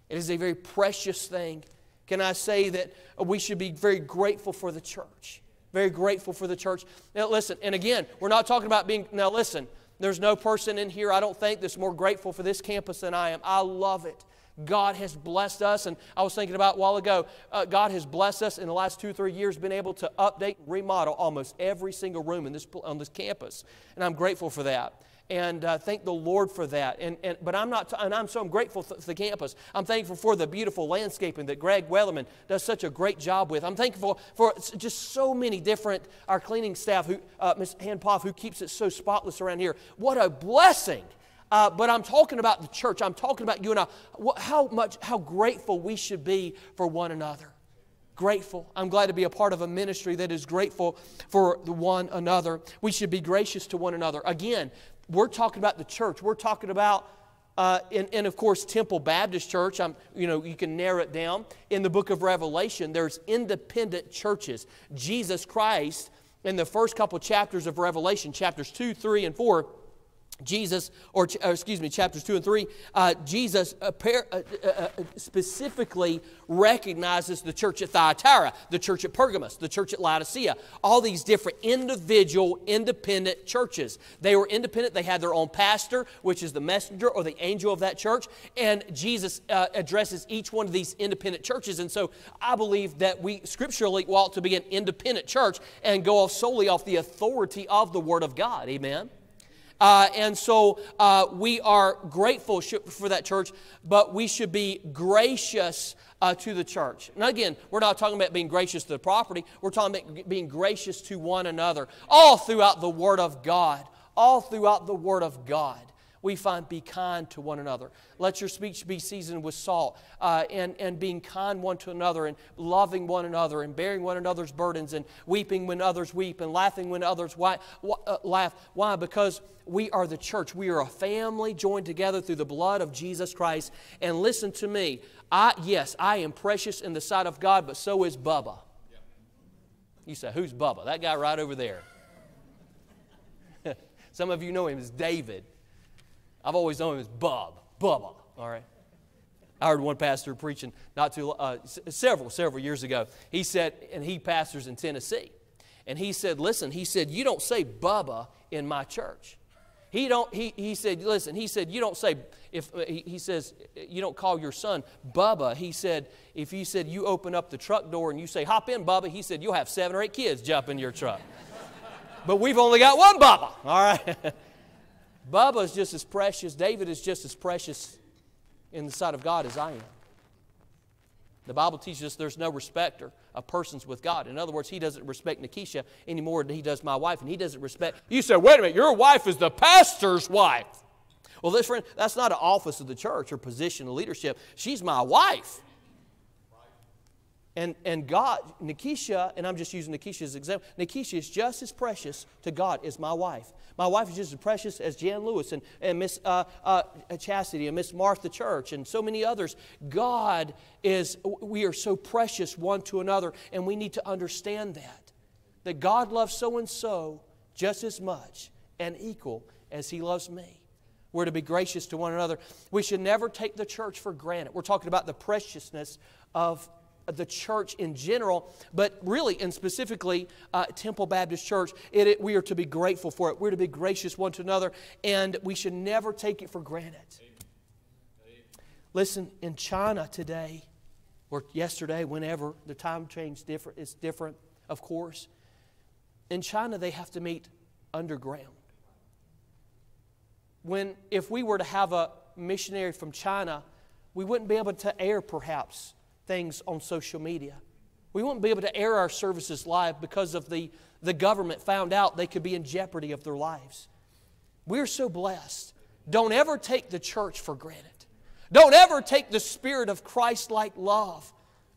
It is a very precious thing. Can I say that we should be very grateful for the church? Very grateful for the church. Now, listen, and again, we're not talking about being, now listen, there's no person in here, I don't think, that's more grateful for this campus than I am. I love it. God has blessed us, and I was thinking about a while ago, uh, God has blessed us in the last two, three years, been able to update, and remodel almost every single room in this, on this campus. And I'm grateful for that and uh, thank the Lord for that. And, and, but I'm not, and I'm so grateful for the campus. I'm thankful for the beautiful landscaping that Greg Wellerman does such a great job with. I'm thankful for just so many different, our cleaning staff, who, uh, Ms. Hanpoff, who keeps it so spotless around here. What a blessing. Uh, but I'm talking about the church. I'm talking about you and I. How much, how grateful we should be for one another grateful. I'm glad to be a part of a ministry that is grateful for one another. We should be gracious to one another. Again, we're talking about the church. We're talking about, uh, and, and of course, Temple Baptist Church. I'm, you know, you can narrow it down. In the book of Revelation, there's independent churches. Jesus Christ, in the first couple chapters of Revelation, chapters 2, 3, and 4, Jesus, or uh, excuse me, chapters 2 and 3, uh, Jesus uh, uh, uh, specifically recognizes the church at Thyatira, the church at Pergamos, the church at Laodicea, all these different individual, independent churches. They were independent, they had their own pastor, which is the messenger or the angel of that church, and Jesus addresses each one of these independent churches. And so I believe that we scripturally ought to be an independent church and go off solely off the authority of the Word of God. Amen. Uh, and so uh, we are grateful for that church, but we should be gracious uh, to the church. Now, again, we're not talking about being gracious to the property, we're talking about being gracious to one another, all throughout the Word of God. All throughout the Word of God we find be kind to one another. Let your speech be seasoned with salt uh, and, and being kind one to another and loving one another and bearing one another's burdens and weeping when others weep and laughing when others why, uh, laugh. Why? Because we are the church. We are a family joined together through the blood of Jesus Christ. And listen to me. I, yes, I am precious in the sight of God, but so is Bubba. You say, who's Bubba? That guy right over there. Some of you know him as David. I've always known him as Bub, Bubba, all right? I heard one pastor preaching not too, uh, several, several years ago. He said, and he pastors in Tennessee. And he said, listen, he said, you don't say Bubba in my church. He don't, he, he said, listen, he said, you don't say, if, uh, he, he says, you don't call your son Bubba. He said, if you said you open up the truck door and you say, hop in, Bubba, he said, you'll have seven or eight kids jump in your truck. but we've only got one Bubba, all right? Bubba is just as precious, David is just as precious in the sight of God as I am. The Bible teaches us there's no respecter of persons with God. In other words, He doesn't respect Nikisha any more than He does my wife, and He doesn't respect. You say, wait a minute, your wife is the pastor's wife. Well, this friend, that's not an office of the church or position of leadership. She's my wife. And, and God, Nikisha, and I'm just using Nikisha as an example, Nikisha is just as precious to God as my wife. My wife is just as precious as Jan Lewis and, and Miss uh, uh, Chastity and Miss Martha Church and so many others. God is, we are so precious one to another, and we need to understand that. That God loves so and so just as much and equal as He loves me. We're to be gracious to one another. We should never take the church for granted. We're talking about the preciousness of the church in general, but really and specifically uh, Temple Baptist Church, it, it, we are to be grateful for it. We're to be gracious one to another, and we should never take it for granted. Listen, in China today, or yesterday, whenever the time change different, is different, of course. In China, they have to meet underground. When if we were to have a missionary from China, we wouldn't be able to air perhaps things on social media. We wouldn't be able to air our services live because of the, the government found out they could be in jeopardy of their lives. We're so blessed. Don't ever take the church for granted. Don't ever take the spirit of Christ like love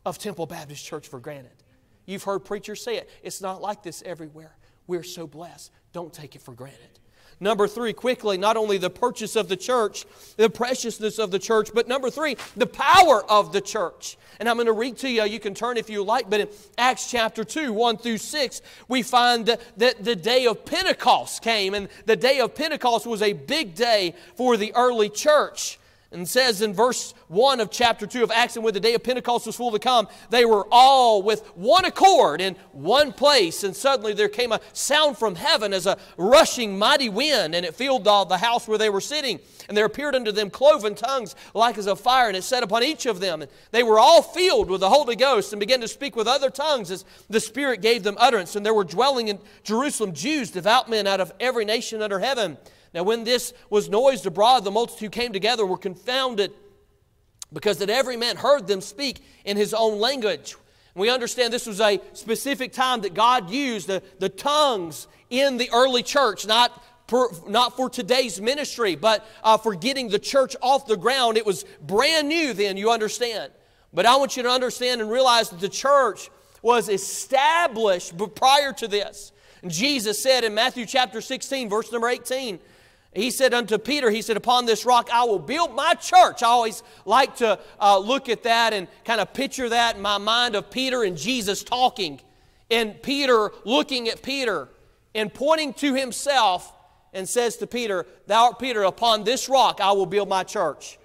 of Temple Baptist Church for granted. You've heard preachers say it. It's not like this everywhere. We're so blessed. Don't take it for granted. Number three, quickly, not only the purchase of the church, the preciousness of the church, but number three, the power of the church. And I'm going to read to you, you can turn if you like, but in Acts chapter 2, 1 through 6, we find that the day of Pentecost came, and the day of Pentecost was a big day for the early church and says in verse 1 of chapter 2 of Acts, and when the day of Pentecost was full to come, they were all with one accord in one place. And suddenly there came a sound from heaven as a rushing mighty wind, and it filled all the house where they were sitting. And there appeared unto them cloven tongues like as of fire, and it set upon each of them. And they were all filled with the Holy Ghost and began to speak with other tongues as the Spirit gave them utterance. And there were dwelling in Jerusalem Jews, devout men out of every nation under heaven. Now, when this was noised abroad, the multitude came together were confounded because that every man heard them speak in his own language. We understand this was a specific time that God used the, the tongues in the early church, not for, not for today's ministry, but uh, for getting the church off the ground. It was brand new then, you understand. But I want you to understand and realize that the church was established prior to this. Jesus said in Matthew chapter 16, verse number 18, he said unto Peter, He said, Upon this rock I will build my church. I always like to uh, look at that and kind of picture that in my mind of Peter and Jesus talking, and Peter looking at Peter and pointing to himself and says to Peter, Thou art Peter, upon this rock I will build my church.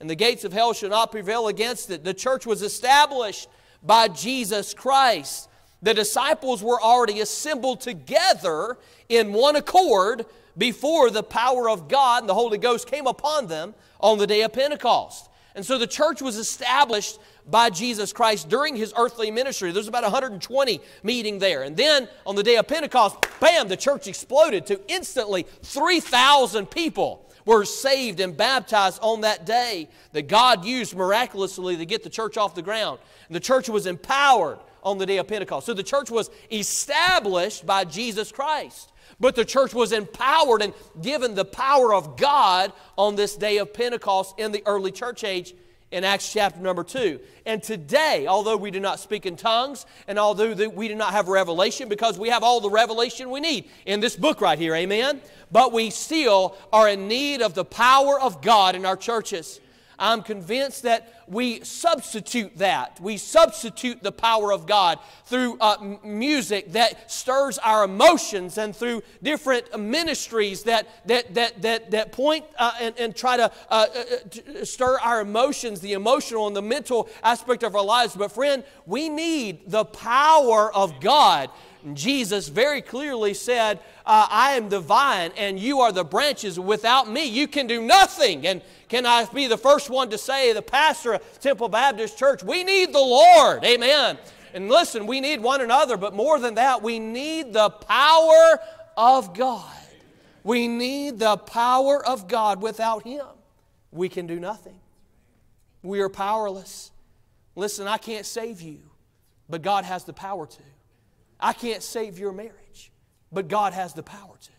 And the gates of hell shall not prevail against it. The church was established by Jesus Christ. The disciples were already assembled together in one accord before the power of God and the Holy Ghost came upon them on the day of Pentecost. And so the church was established by Jesus Christ during his earthly ministry. There's about 120 meeting there. And then on the day of Pentecost, bam, the church exploded to instantly 3,000 people were saved and baptized on that day that God used miraculously to get the church off the ground. And the church was empowered on the day of Pentecost. So the church was established by Jesus Christ. But the church was empowered and given the power of God on this day of Pentecost in the early church age in Acts chapter number 2. And today, although we do not speak in tongues and although we do not have revelation because we have all the revelation we need in this book right here, amen? But we still are in need of the power of God in our churches. I'm convinced that we substitute that. We substitute the power of God through uh, music that stirs our emotions and through different ministries that, that, that, that, that point uh, and, and try to, uh, to uh, stir our emotions, the emotional and the mental aspect of our lives. But, friend, we need the power of God. Jesus very clearly said, uh, I am the vine and you are the branches. Without me, you can do nothing. And can I be the first one to say, the pastor of Temple Baptist Church, we need the Lord. Amen. And listen, we need one another, but more than that, we need the power of God. We need the power of God. Without Him, we can do nothing. We are powerless. Listen, I can't save you, but God has the power to. I can't save your marriage, but God has the power to.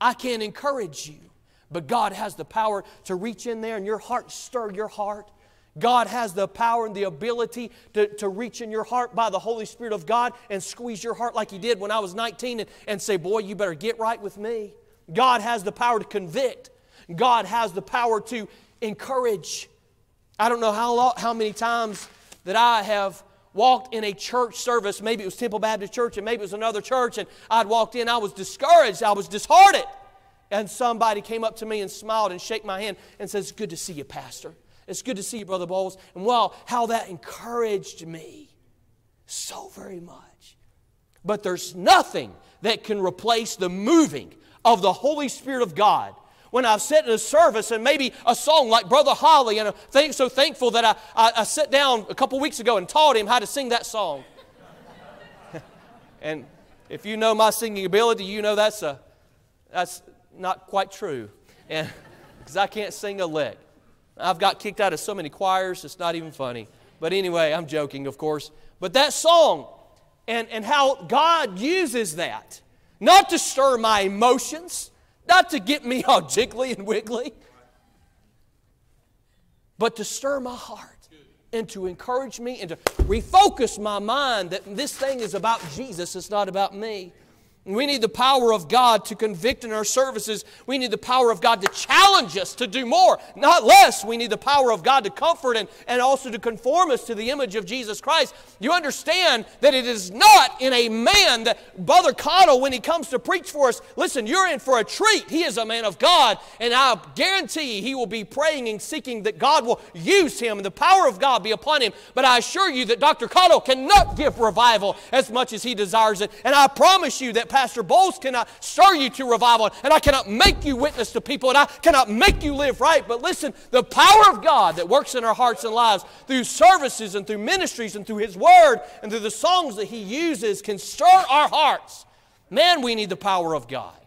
I can't encourage you, but God has the power to reach in there and your heart, stir your heart, God has the power and the ability to, to reach in your heart by the Holy Spirit of God and squeeze your heart like He did when I was 19 and, and say, Boy, you better get right with me. God has the power to convict, God has the power to encourage. I don't know how, long, how many times that I have walked in a church service, maybe it was Temple Baptist Church and maybe it was another church, and I'd walked in, I was discouraged, I was disheartened. And somebody came up to me and smiled and shook my hand and says, Good to see you, Pastor. It's good to see you, Brother Boles. And wow, how that encouraged me so very much. But there's nothing that can replace the moving of the Holy Spirit of God when I've sat in a service and maybe a song like Brother Holly, and I'm so thankful that I, I, I sat down a couple weeks ago and taught him how to sing that song. and if you know my singing ability, you know that's, a, that's not quite true. And because I can't sing a lick. I've got kicked out of so many choirs, it's not even funny. But anyway, I'm joking, of course. But that song and, and how God uses that, not to stir my emotions, not to get me all jiggly and wiggly, but to stir my heart and to encourage me and to refocus my mind that this thing is about Jesus, it's not about me. We need the power of God to convict in our services. We need the power of God to challenge us to do more, not less. We need the power of God to comfort and, and also to conform us to the image of Jesus Christ. You understand that it is not in a man that Brother Caudill, when he comes to preach for us, listen, you're in for a treat. He is a man of God, and I guarantee he will be praying and seeking that God will use him and the power of God be upon him. But I assure you that Dr. Caudill cannot give revival as much as he desires it. And I promise you that Pastor Boles cannot stir you to revival, and I cannot make you witness to people, and I cannot make you live right. But listen, the power of God that works in our hearts and lives through services and through ministries and through His Word and through the songs that He uses can stir our hearts. Man, we need the power of God.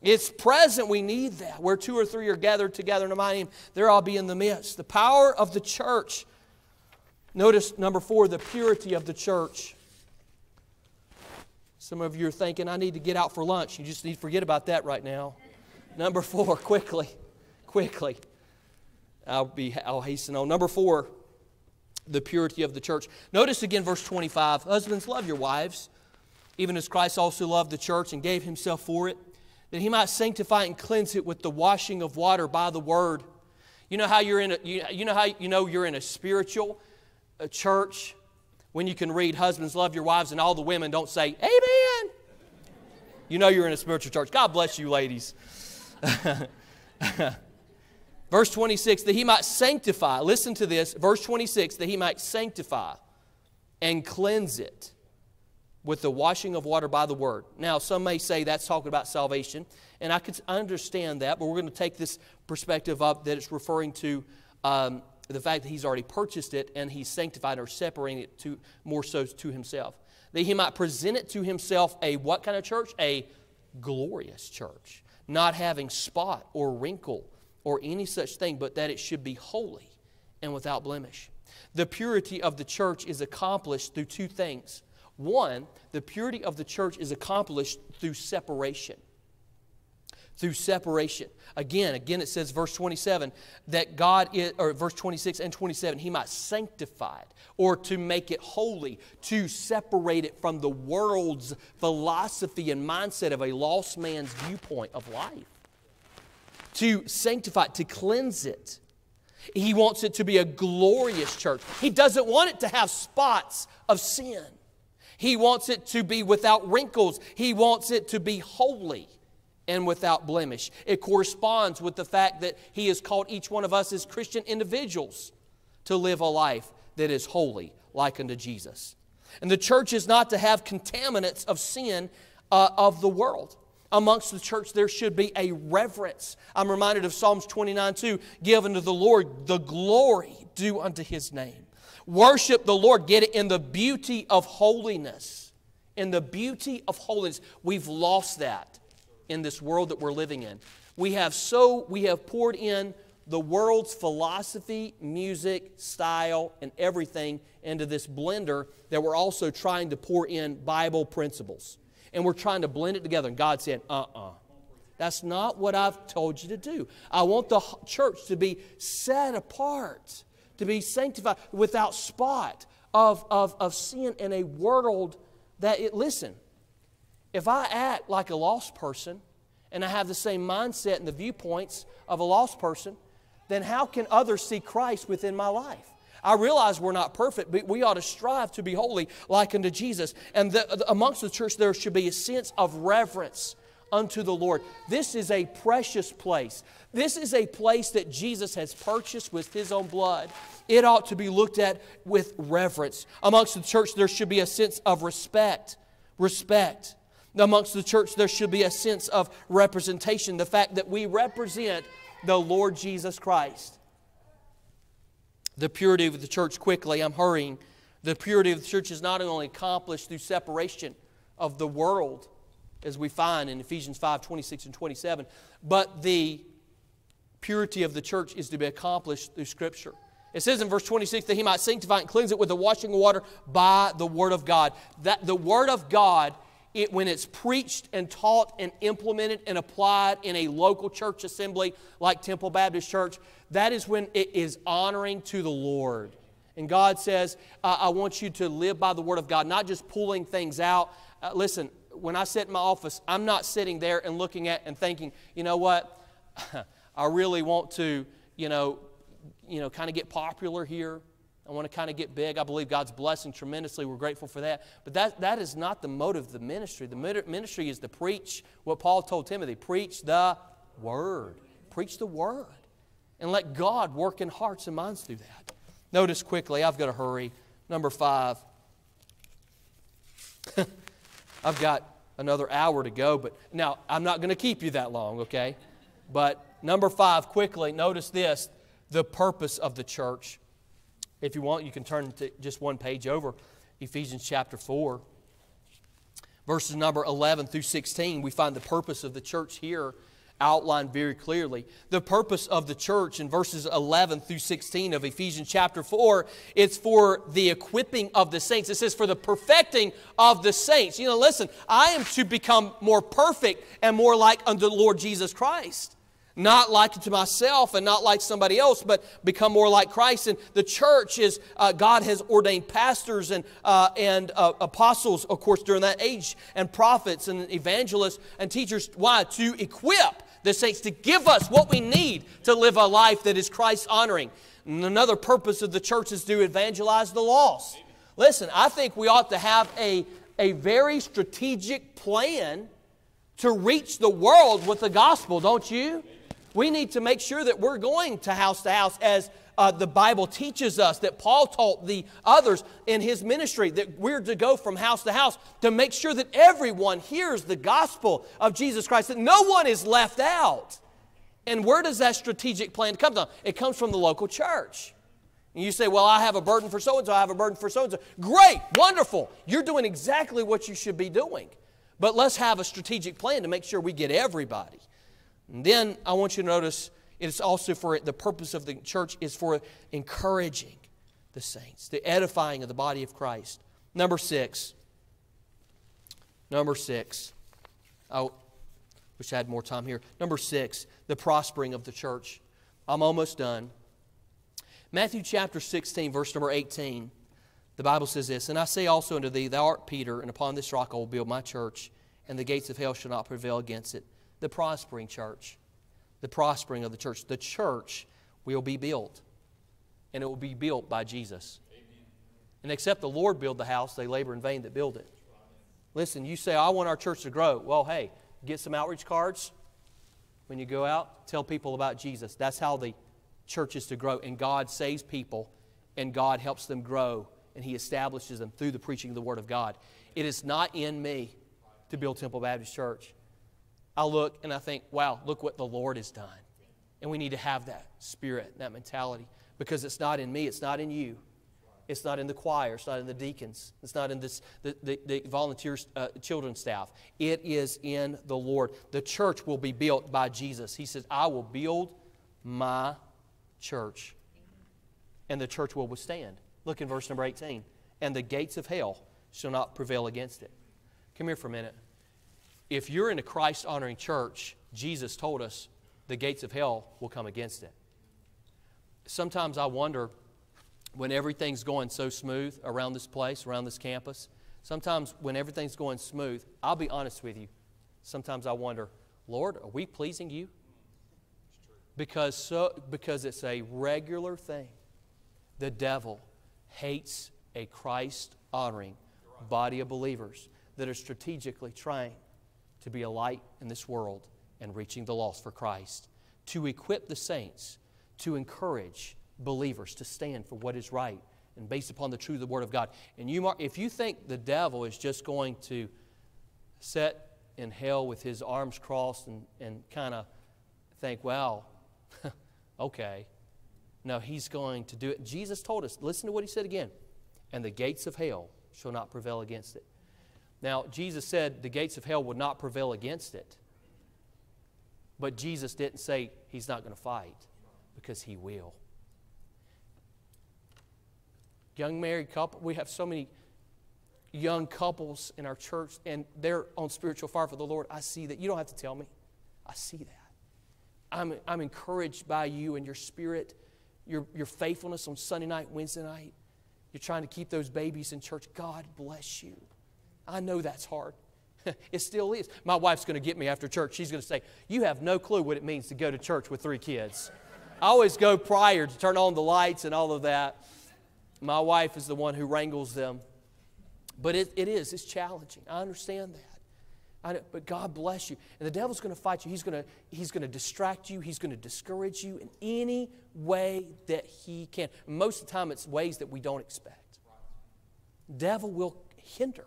It's present. We need that. Where two or three are gathered together in my name, there I'll be in the midst. The power of the church. Notice number four, the purity of the church. Some of you are thinking, I need to get out for lunch. You just need to forget about that right now. Number four, quickly, quickly. I'll, be, I'll hasten on. Number four, the purity of the church. Notice again verse 25 Husbands, love your wives, even as Christ also loved the church and gave himself for it, that he might sanctify and cleanse it with the washing of water by the word. You know how you're in a, you, you know how you know you're in a spiritual a church when you can read, Husbands, love your wives, and all the women don't say, Amen. You know you're in a spiritual church. God bless you, ladies. Verse 26, that he might sanctify. Listen to this. Verse 26, that he might sanctify and cleanse it with the washing of water by the word. Now, some may say that's talking about salvation, and I could understand that, but we're going to take this perspective up that it's referring to um, the fact that he's already purchased it and he's sanctified or separating it to more so to himself. That he might present it to himself a what kind of church? A glorious church, not having spot or wrinkle or any such thing, but that it should be holy and without blemish. The purity of the church is accomplished through two things. One, the purity of the church is accomplished through separation through separation. Again, again it says verse 27 that God is, or verse 26 and 27, he might sanctify it or to make it holy, to separate it from the world's philosophy and mindset of a lost man's viewpoint of life. To sanctify it, to cleanse it. He wants it to be a glorious church. He doesn't want it to have spots of sin. He wants it to be without wrinkles. He wants it to be holy and without blemish. It corresponds with the fact that He has called each one of us as Christian individuals to live a life that is holy, like unto Jesus. And the church is not to have contaminants of sin uh, of the world. Amongst the church, there should be a reverence. I'm reminded of Psalms 29 2 Give unto the Lord the glory due unto His name. Worship the Lord, get it in the beauty of holiness. In the beauty of holiness. We've lost that in this world that we're living in. We have so we have poured in the world's philosophy, music, style, and everything into this blender that we're also trying to pour in Bible principles. And we're trying to blend it together. And God said, uh uh-uh. uh. That's not what I've told you to do. I want the church to be set apart to be sanctified without spot of, of, of sin in a world that it, listen, if I act like a lost person and I have the same mindset and the viewpoints of a lost person, then how can others see Christ within my life? I realize we're not perfect, but we ought to strive to be holy like unto Jesus. And the, amongst the church, there should be a sense of reverence unto the Lord. This is a precious place. This is a place that Jesus has purchased with His own blood. It ought to be looked at with reverence. Amongst the church, there should be a sense of respect. Respect. Amongst the church, there should be a sense of representation. The fact that we represent the Lord Jesus Christ. The purity of the church, quickly, I'm hurrying. The purity of the church is not only accomplished through separation of the world, as we find in Ephesians 5 26 and 27, but the purity of the church is to be accomplished through Scripture. It says in verse 26 that he might sanctify and cleanse it with the washing of water by the Word of God. That the Word of God, it, when it's preached and taught and implemented and applied in a local church assembly like Temple Baptist Church, that is when it is honoring to the Lord. And God says, I want you to live by the Word of God, not just pulling things out. Uh, listen, when I sit in my office, I'm not sitting there and looking at and thinking, you know what, I really want to, you know, you know, kind of get popular here. I want to kind of get big. I believe God's blessing tremendously. We're grateful for that. But that, that is not the motive of the ministry. The ministry is to preach what Paul told Timothy preach the Word. Preach the Word and let God work in hearts and minds through that. Notice quickly, I've got to hurry. Number five. I've got another hour to go, but now I'm not going to keep you that long, okay? But number five, quickly, notice this the purpose of the church. If you want, you can turn to just one page over, Ephesians chapter 4. Verses number 11 through 16, we find the purpose of the church here outlined very clearly. The purpose of the church in verses 11 through 16 of Ephesians chapter 4, it's for the equipping of the saints. It says for the perfecting of the saints. You know, listen, I am to become more perfect and more like unto the Lord Jesus Christ. Not like to myself and not like somebody else, but become more like Christ. And the church is, uh, God has ordained pastors and, uh, and uh, apostles, of course, during that age, and prophets and evangelists and teachers. Why? To equip the saints to give us what we need to live a life that is Christ honoring. And another purpose of the church is to evangelize the lost. Listen, I think we ought to have a, a very strategic plan to reach the world with the gospel, don't you? We need to make sure that we're going to house to house as uh, the Bible teaches us, that Paul taught the others in his ministry, that we're to go from house to house to make sure that everyone hears the gospel of Jesus Christ, that no one is left out. And where does that strategic plan come from? It comes from the local church. And you say, Well, I have a burden for so and so, I have a burden for so and so. Great, wonderful. You're doing exactly what you should be doing. But let's have a strategic plan to make sure we get everybody. And then I want you to notice it's also for the purpose of the church is for encouraging the saints, the edifying of the body of Christ. Number six. Number six. I wish I had more time here. Number six, the prospering of the church. I'm almost done. Matthew chapter 16, verse number 18. The Bible says this And I say also unto thee, Thou art Peter, and upon this rock I will build my church, and the gates of hell shall not prevail against it. The prospering church the prospering of the church. The church will be built, and it will be built by Jesus. Amen. And except the Lord build the house, they labor in vain that build it. Listen, you say, I want our church to grow. Well, hey, get some outreach cards. When you go out, tell people about Jesus. That's how the church is to grow. And God saves people, and God helps them grow, and He establishes them through the preaching of the Word of God. It is not in me to build Temple Baptist Church. I look and I think, wow, look what the Lord has done. And we need to have that spirit, that mentality, because it's not in me, it's not in you. It's not in the choir, it's not in the deacons, it's not in this, the, the, the volunteer uh, children's staff. It is in the Lord. The church will be built by Jesus. He says, I will build my church, and the church will withstand. Look in verse number 18. And the gates of hell shall not prevail against it. Come here for a minute if you're in a Christ honoring church, Jesus told us the gates of hell will come against it. Sometimes I wonder when everything's going so smooth around this place, around this campus, sometimes when everything's going smooth, I'll be honest with you, sometimes I wonder, Lord, are we pleasing you? Because, so, because it's a regular thing. The devil hates a Christ honoring body of believers that are strategically trying to be a light in this world and reaching the lost for Christ, to equip the saints, to encourage believers to stand for what is right and based upon the truth of the Word of God. And you, if you think the devil is just going to sit in hell with his arms crossed and, and kind of think, well, okay. No, he's going to do it. Jesus told us, listen to what he said again, and the gates of hell shall not prevail against it. Now, Jesus said the gates of hell would not prevail against it. But Jesus didn't say he's not going to fight because he will. Young married couple, we have so many young couples in our church and they're on spiritual fire for the Lord. I see that. You don't have to tell me. I see that. I'm, I'm encouraged by you and your spirit, your, your faithfulness on Sunday night, Wednesday night. You're trying to keep those babies in church. God bless you. I know that's hard. it still is. My wife's going to get me after church. She's going to say, You have no clue what it means to go to church with three kids. I always go prior to turn on the lights and all of that. My wife is the one who wrangles them. But it, it is, it's challenging. I understand that. I, but God bless you. And the devil's going to fight you. He's going to, he's going to distract you. He's going to discourage you in any way that he can. Most of the time, it's ways that we don't expect. Devil will hinder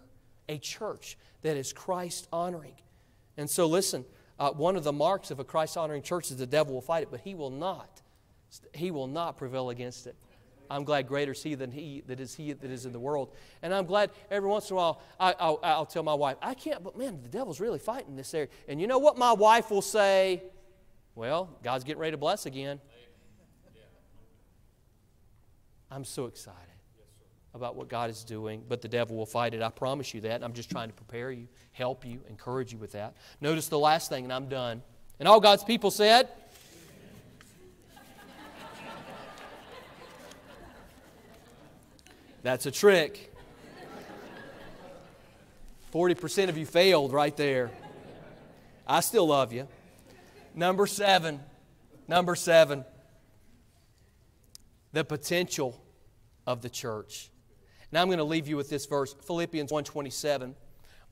a church that is Christ honoring. And so, listen, uh, one of the marks of a Christ honoring church is the devil will fight it, but he will not. He will not prevail against it. I'm glad greater is he than he that is he that is in the world. And I'm glad every once in a while I, I'll, I'll tell my wife, I can't, but man, the devil's really fighting this area. And you know what my wife will say? Well, God's getting ready to bless again. I'm so excited about what God is doing, but the devil will fight it. I promise you that. I'm just trying to prepare you, help you, encourage you with that. Notice the last thing, and I'm done. And all God's people said, That's a trick. 40% of you failed right there. I still love you. Number seven. Number seven. The potential of the church. Now I'm going to leave you with this verse, Philippians 1:27.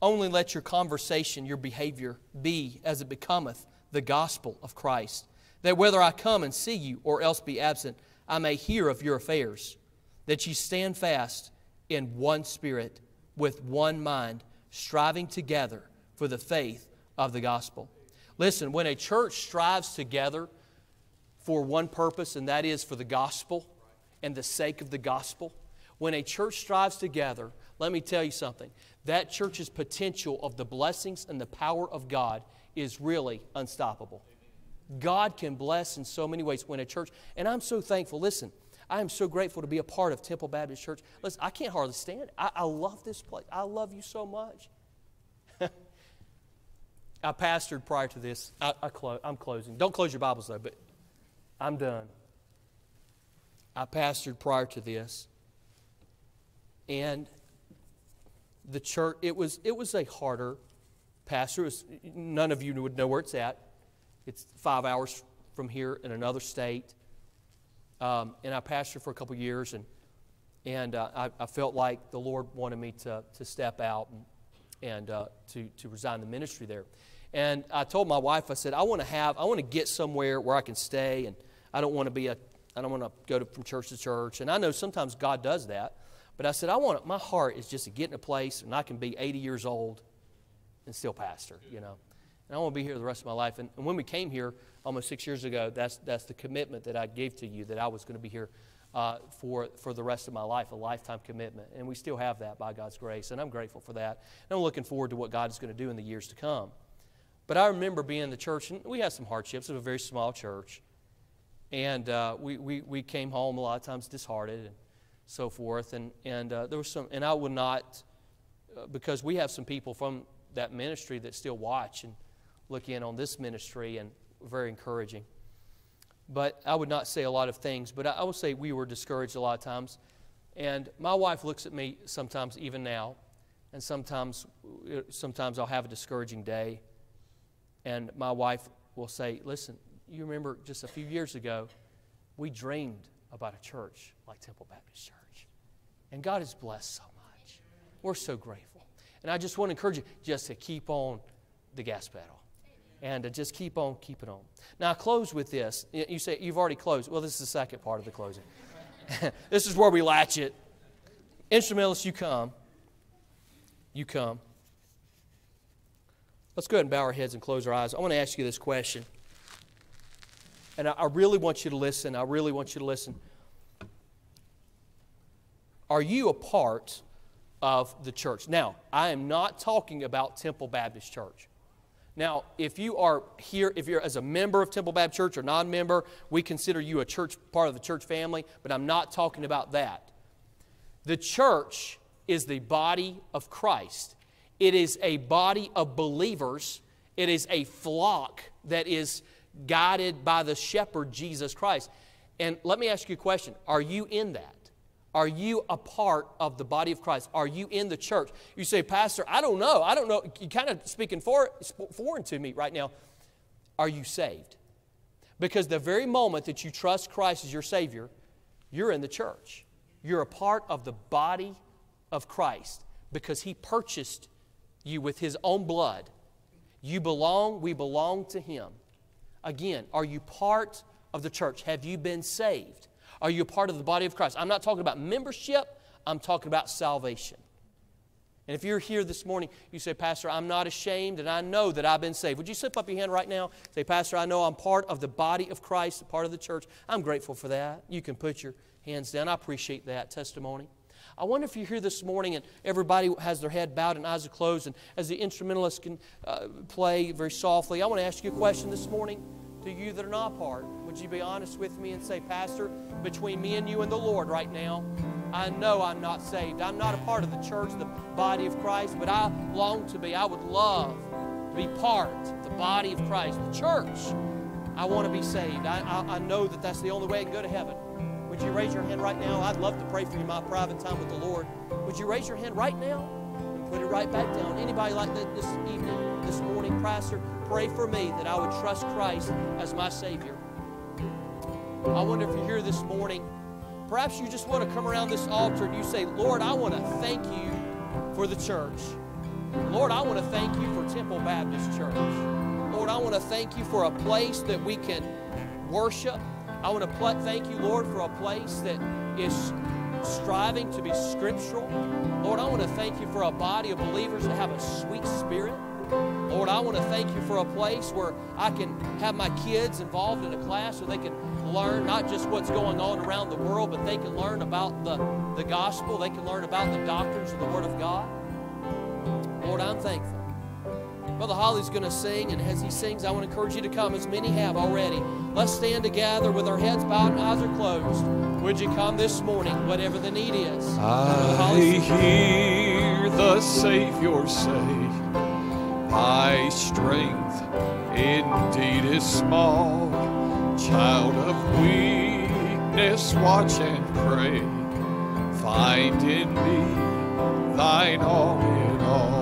Only let your conversation, your behavior be as it becometh the gospel of Christ, that whether I come and see you or else be absent, I may hear of your affairs, that ye stand fast in one spirit, with one mind, striving together for the faith of the gospel. Listen, when a church strives together for one purpose, and that is for the gospel and the sake of the gospel, when a church strives together, let me tell you something. That church's potential of the blessings and the power of God is really unstoppable. God can bless in so many ways when a church, and I'm so thankful. Listen, I am so grateful to be a part of Temple Baptist Church. Listen, I can't hardly stand it. I, I love this place. I love you so much. I pastored prior to this. I, I clo- I'm closing. Don't close your Bibles though, but I'm done. I pastored prior to this and the church it was it was a harder pastor. Was, none of you would know where it's at. It's five hours from here in another state. Um, and i pastored for a couple years and and uh, I, I, felt like the lord wanted me to, to step out and, and uh, to, to resign the ministry there. And i told my wife i said i want to have i want to get somewhere where i can stay and i don't want to be a i don't want to go to, from church to church. And i know sometimes god does that but I said, I want my heart is just to get in a place and I can be 80 years old and still pastor, you know. And I want to be here the rest of my life. And, and when we came here almost six years ago, that's, that's the commitment that I gave to you that I was going to be here uh, for, for the rest of my life, a lifetime commitment. And we still have that by God's grace. And I'm grateful for that. And I'm looking forward to what God is going to do in the years to come. But I remember being in the church, and we had some hardships. It was a very small church. And uh, we, we, we came home a lot of times disheartened. And, so forth. And, and uh, there was some, and I would not, uh, because we have some people from that ministry that still watch and look in on this ministry and very encouraging. but I would not say a lot of things. But I, I will say we were discouraged a lot of times. And my wife looks at me sometimes, even now, and sometimes, sometimes I'll have a discouraging day, and my wife will say, "Listen, you remember just a few years ago, we dreamed about a church like Temple Baptist Church, and God has blessed so much. We're so grateful." And I just want to encourage you just to keep on the gas pedal and to just keep on keeping on. Now, I close with this. You say, you've already closed. Well, this is the second part of the closing. this is where we latch it. Instrumentalists, you come. You come. Let's go ahead and bow our heads and close our eyes. I want to ask you this question. And I, really want you to listen. I really want you to listen. Are you a part of the church? Now, I am not talking about Temple Baptist Church. Now, if you are here, if you're as a member of Temple Baptist Church or non member, we consider you a church, part of the church family, but I'm not talking about that. The church is the body of Christ, it is a body of believers, it is a flock that is guided by the shepherd, Jesus Christ. And let me ask you a question Are you in that? Are you a part of the body of Christ? Are you in the church? You say, Pastor, I don't know. I don't know. You're kind of speaking for, foreign to me right now. Are you saved? Because the very moment that you trust Christ as your Savior, you're in the church. You're a part of the body of Christ because He purchased you with His own blood. You belong, we belong to Him. Again, are you part of the church? Have you been saved? Are you a part of the body of Christ? I'm not talking about membership, I'm talking about salvation. And if you're here this morning, you say, Pastor, I'm not ashamed and I know that I've been saved. Would you slip up your hand right now? Say, Pastor, I know I'm part of the body of Christ, part of the church. I'm grateful for that. You can put your hands down. I appreciate that testimony. I wonder if you're here this morning and everybody has their head bowed and eyes are closed, and as the instrumentalists can uh, play very softly, I want to ask you a question this morning to you that are not part. Would you be honest with me and say, Pastor, between me and you and the Lord right now, I know I'm not saved. I'm not a part of the church, the body of Christ, but I long to be. I would love to be part of the body of Christ, the church. I want to be saved. I, I, I know that that's the only way I can go to heaven. Would you raise your hand right now? I'd love to pray for you in my private time with the Lord. Would you raise your hand right now and put it right back down? Anybody like that this evening, this morning, Pastor? Pray for me that I would trust Christ as my Savior. I wonder if you're here this morning. Perhaps you just want to come around this altar and you say, Lord, I want to thank you for the church. Lord, I want to thank you for Temple Baptist Church. Lord, I want to thank you for a place that we can worship. I want to pl- thank you, Lord, for a place that is striving to be scriptural. Lord, I want to thank you for a body of believers that have a sweet spirit. Lord, I want to thank you for a place where I can have my kids involved in a class so they can learn not just what's going on around the world, but they can learn about the, the gospel. They can learn about the doctrines of the Word of God. Lord, I'm thankful. Brother Holly's going to sing, and as he sings, I want to encourage you to come, as many have already. Let's stand together with our heads bowed and eyes are closed. Would you come this morning, whatever the need is? I hear the Savior say, My strength indeed is small. Child of weakness, watch and pray. Find in me thine all in all.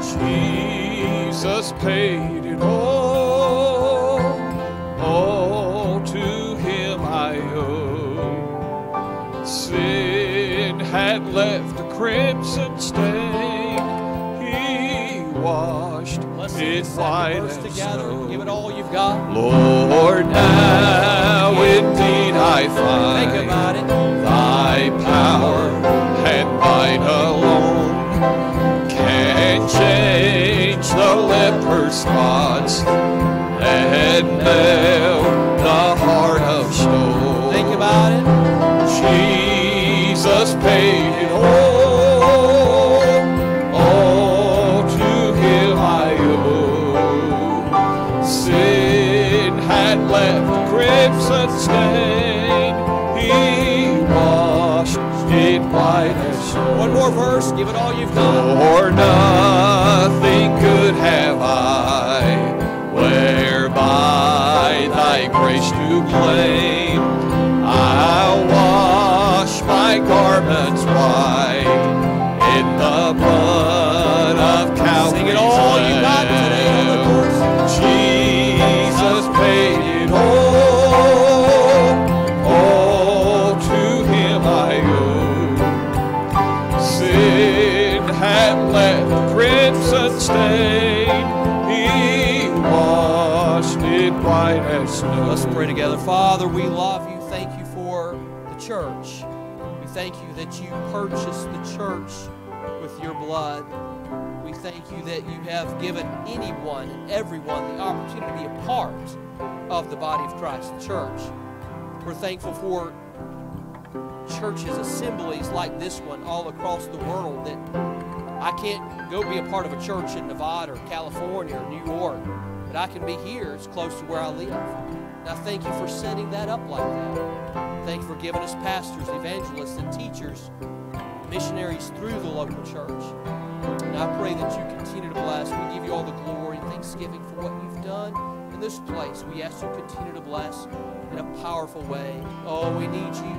Jesus paid it all. All to him I owe. Sin had left a crimson stain. He washed Let's it white as together. snow. Give it all you've got. Lord, now indeed I find Think about it. thy power and thine alone change the leper's spots and melt the heart of stone. Think about it. Jesus paid it all, all to him I owe. Sin had left a crimson stain, he washed it white as snow. One more verse. Give it all you've got. For nothing I'll wash my garments white in the blood of Calvary's Sing it all you got today on the chorus. Jesus paid it all. All to Him I owe. Sin had left crimson stain. Father, we love you. Thank you for the church. We thank you that you purchased the church with your blood. We thank you that you have given anyone and everyone the opportunity to be a part of the body of Christ, the church. We're thankful for churches, assemblies like this one all across the world that I can't go be a part of a church in Nevada or California or New York, but I can be here. It's close to where I live. I thank you for setting that up like that. Thank you for giving us pastors, evangelists, and teachers, missionaries through the local church. And I pray that you continue to bless. We give you all the glory and thanksgiving for what you've done in this place. We ask you to continue to bless in a powerful way. Oh, we need you.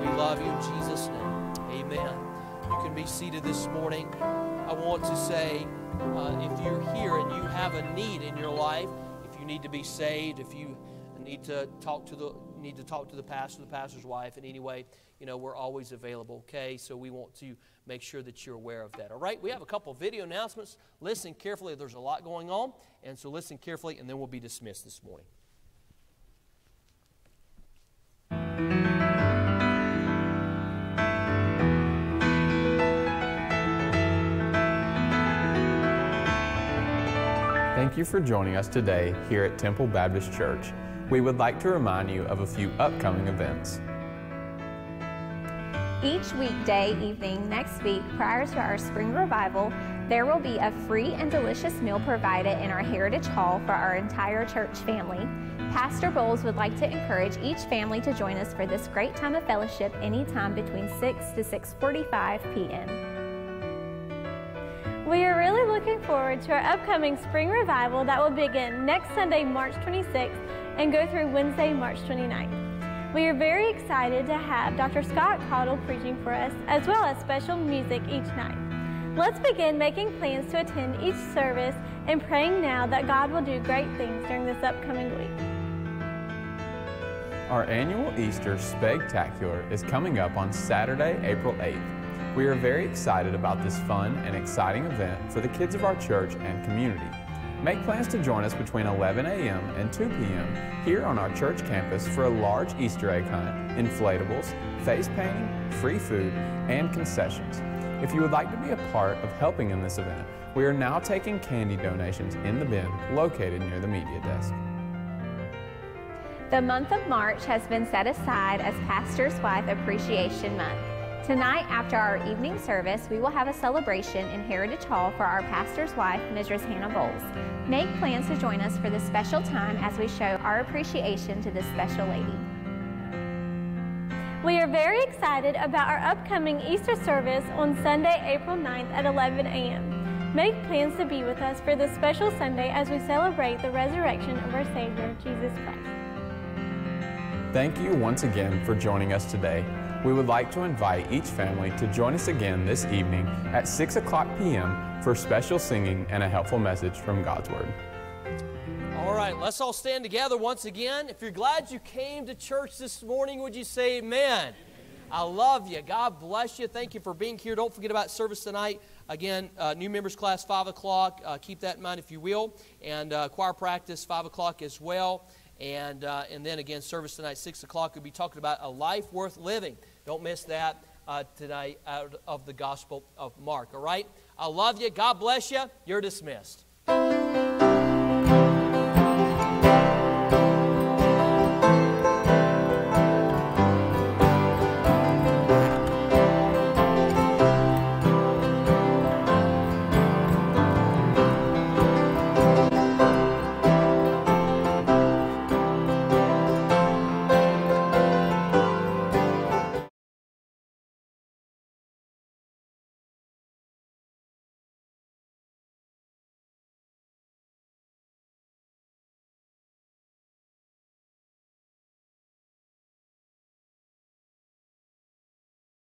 We love you in Jesus' name. Amen. You can be seated this morning. I want to say uh, if you're here and you have a need in your life, if you need to be saved, if you need to talk to the need to talk to the pastor, the pastor's wife in any way, you know, we're always available, okay? So we want to make sure that you're aware of that. All right? We have a couple video announcements. Listen carefully. There's a lot going on, and so listen carefully and then we'll be dismissed this morning. Thank you for joining us today here at Temple Baptist Church. We would like to remind you of a few upcoming events. Each weekday evening next week, prior to our spring revival, there will be a free and delicious meal provided in our Heritage Hall for our entire church family. Pastor Boles would like to encourage each family to join us for this great time of fellowship anytime between 6 to 6:45 p.m. We are really looking forward to our upcoming spring revival that will begin next Sunday, March 26th, and go through Wednesday, March 29th. We are very excited to have Dr. Scott Caudill preaching for us, as well as special music each night. Let's begin making plans to attend each service and praying now that God will do great things during this upcoming week. Our annual Easter Spectacular is coming up on Saturday, April 8th. We are very excited about this fun and exciting event for the kids of our church and community. Make plans to join us between 11 a.m. and 2 p.m. here on our church campus for a large Easter egg hunt, inflatables, face painting, free food, and concessions. If you would like to be a part of helping in this event, we are now taking candy donations in the bin located near the media desk. The month of March has been set aside as Pastor's Wife Appreciation Month. Tonight, after our evening service, we will have a celebration in Heritage Hall for our pastor's wife, Mrs. Hannah Boles. Make plans to join us for this special time as we show our appreciation to this special lady. We are very excited about our upcoming Easter service on Sunday, April 9th at 11 a.m. Make plans to be with us for this special Sunday as we celebrate the resurrection of our Savior, Jesus Christ. Thank you once again for joining us today. We would like to invite each family to join us again this evening at 6 o'clock p.m. for special singing and a helpful message from God's Word. All right, let's all stand together once again. If you're glad you came to church this morning, would you say amen? I love you. God bless you. Thank you for being here. Don't forget about service tonight. Again, uh, new members class, 5 o'clock. Uh, keep that in mind if you will. And uh, choir practice, 5 o'clock as well. And, uh, and then again, service tonight, 6 o'clock. We'll be talking about a life worth living. Don't miss that uh, tonight out of the Gospel of Mark. All right? I love you. God bless you. You're dismissed.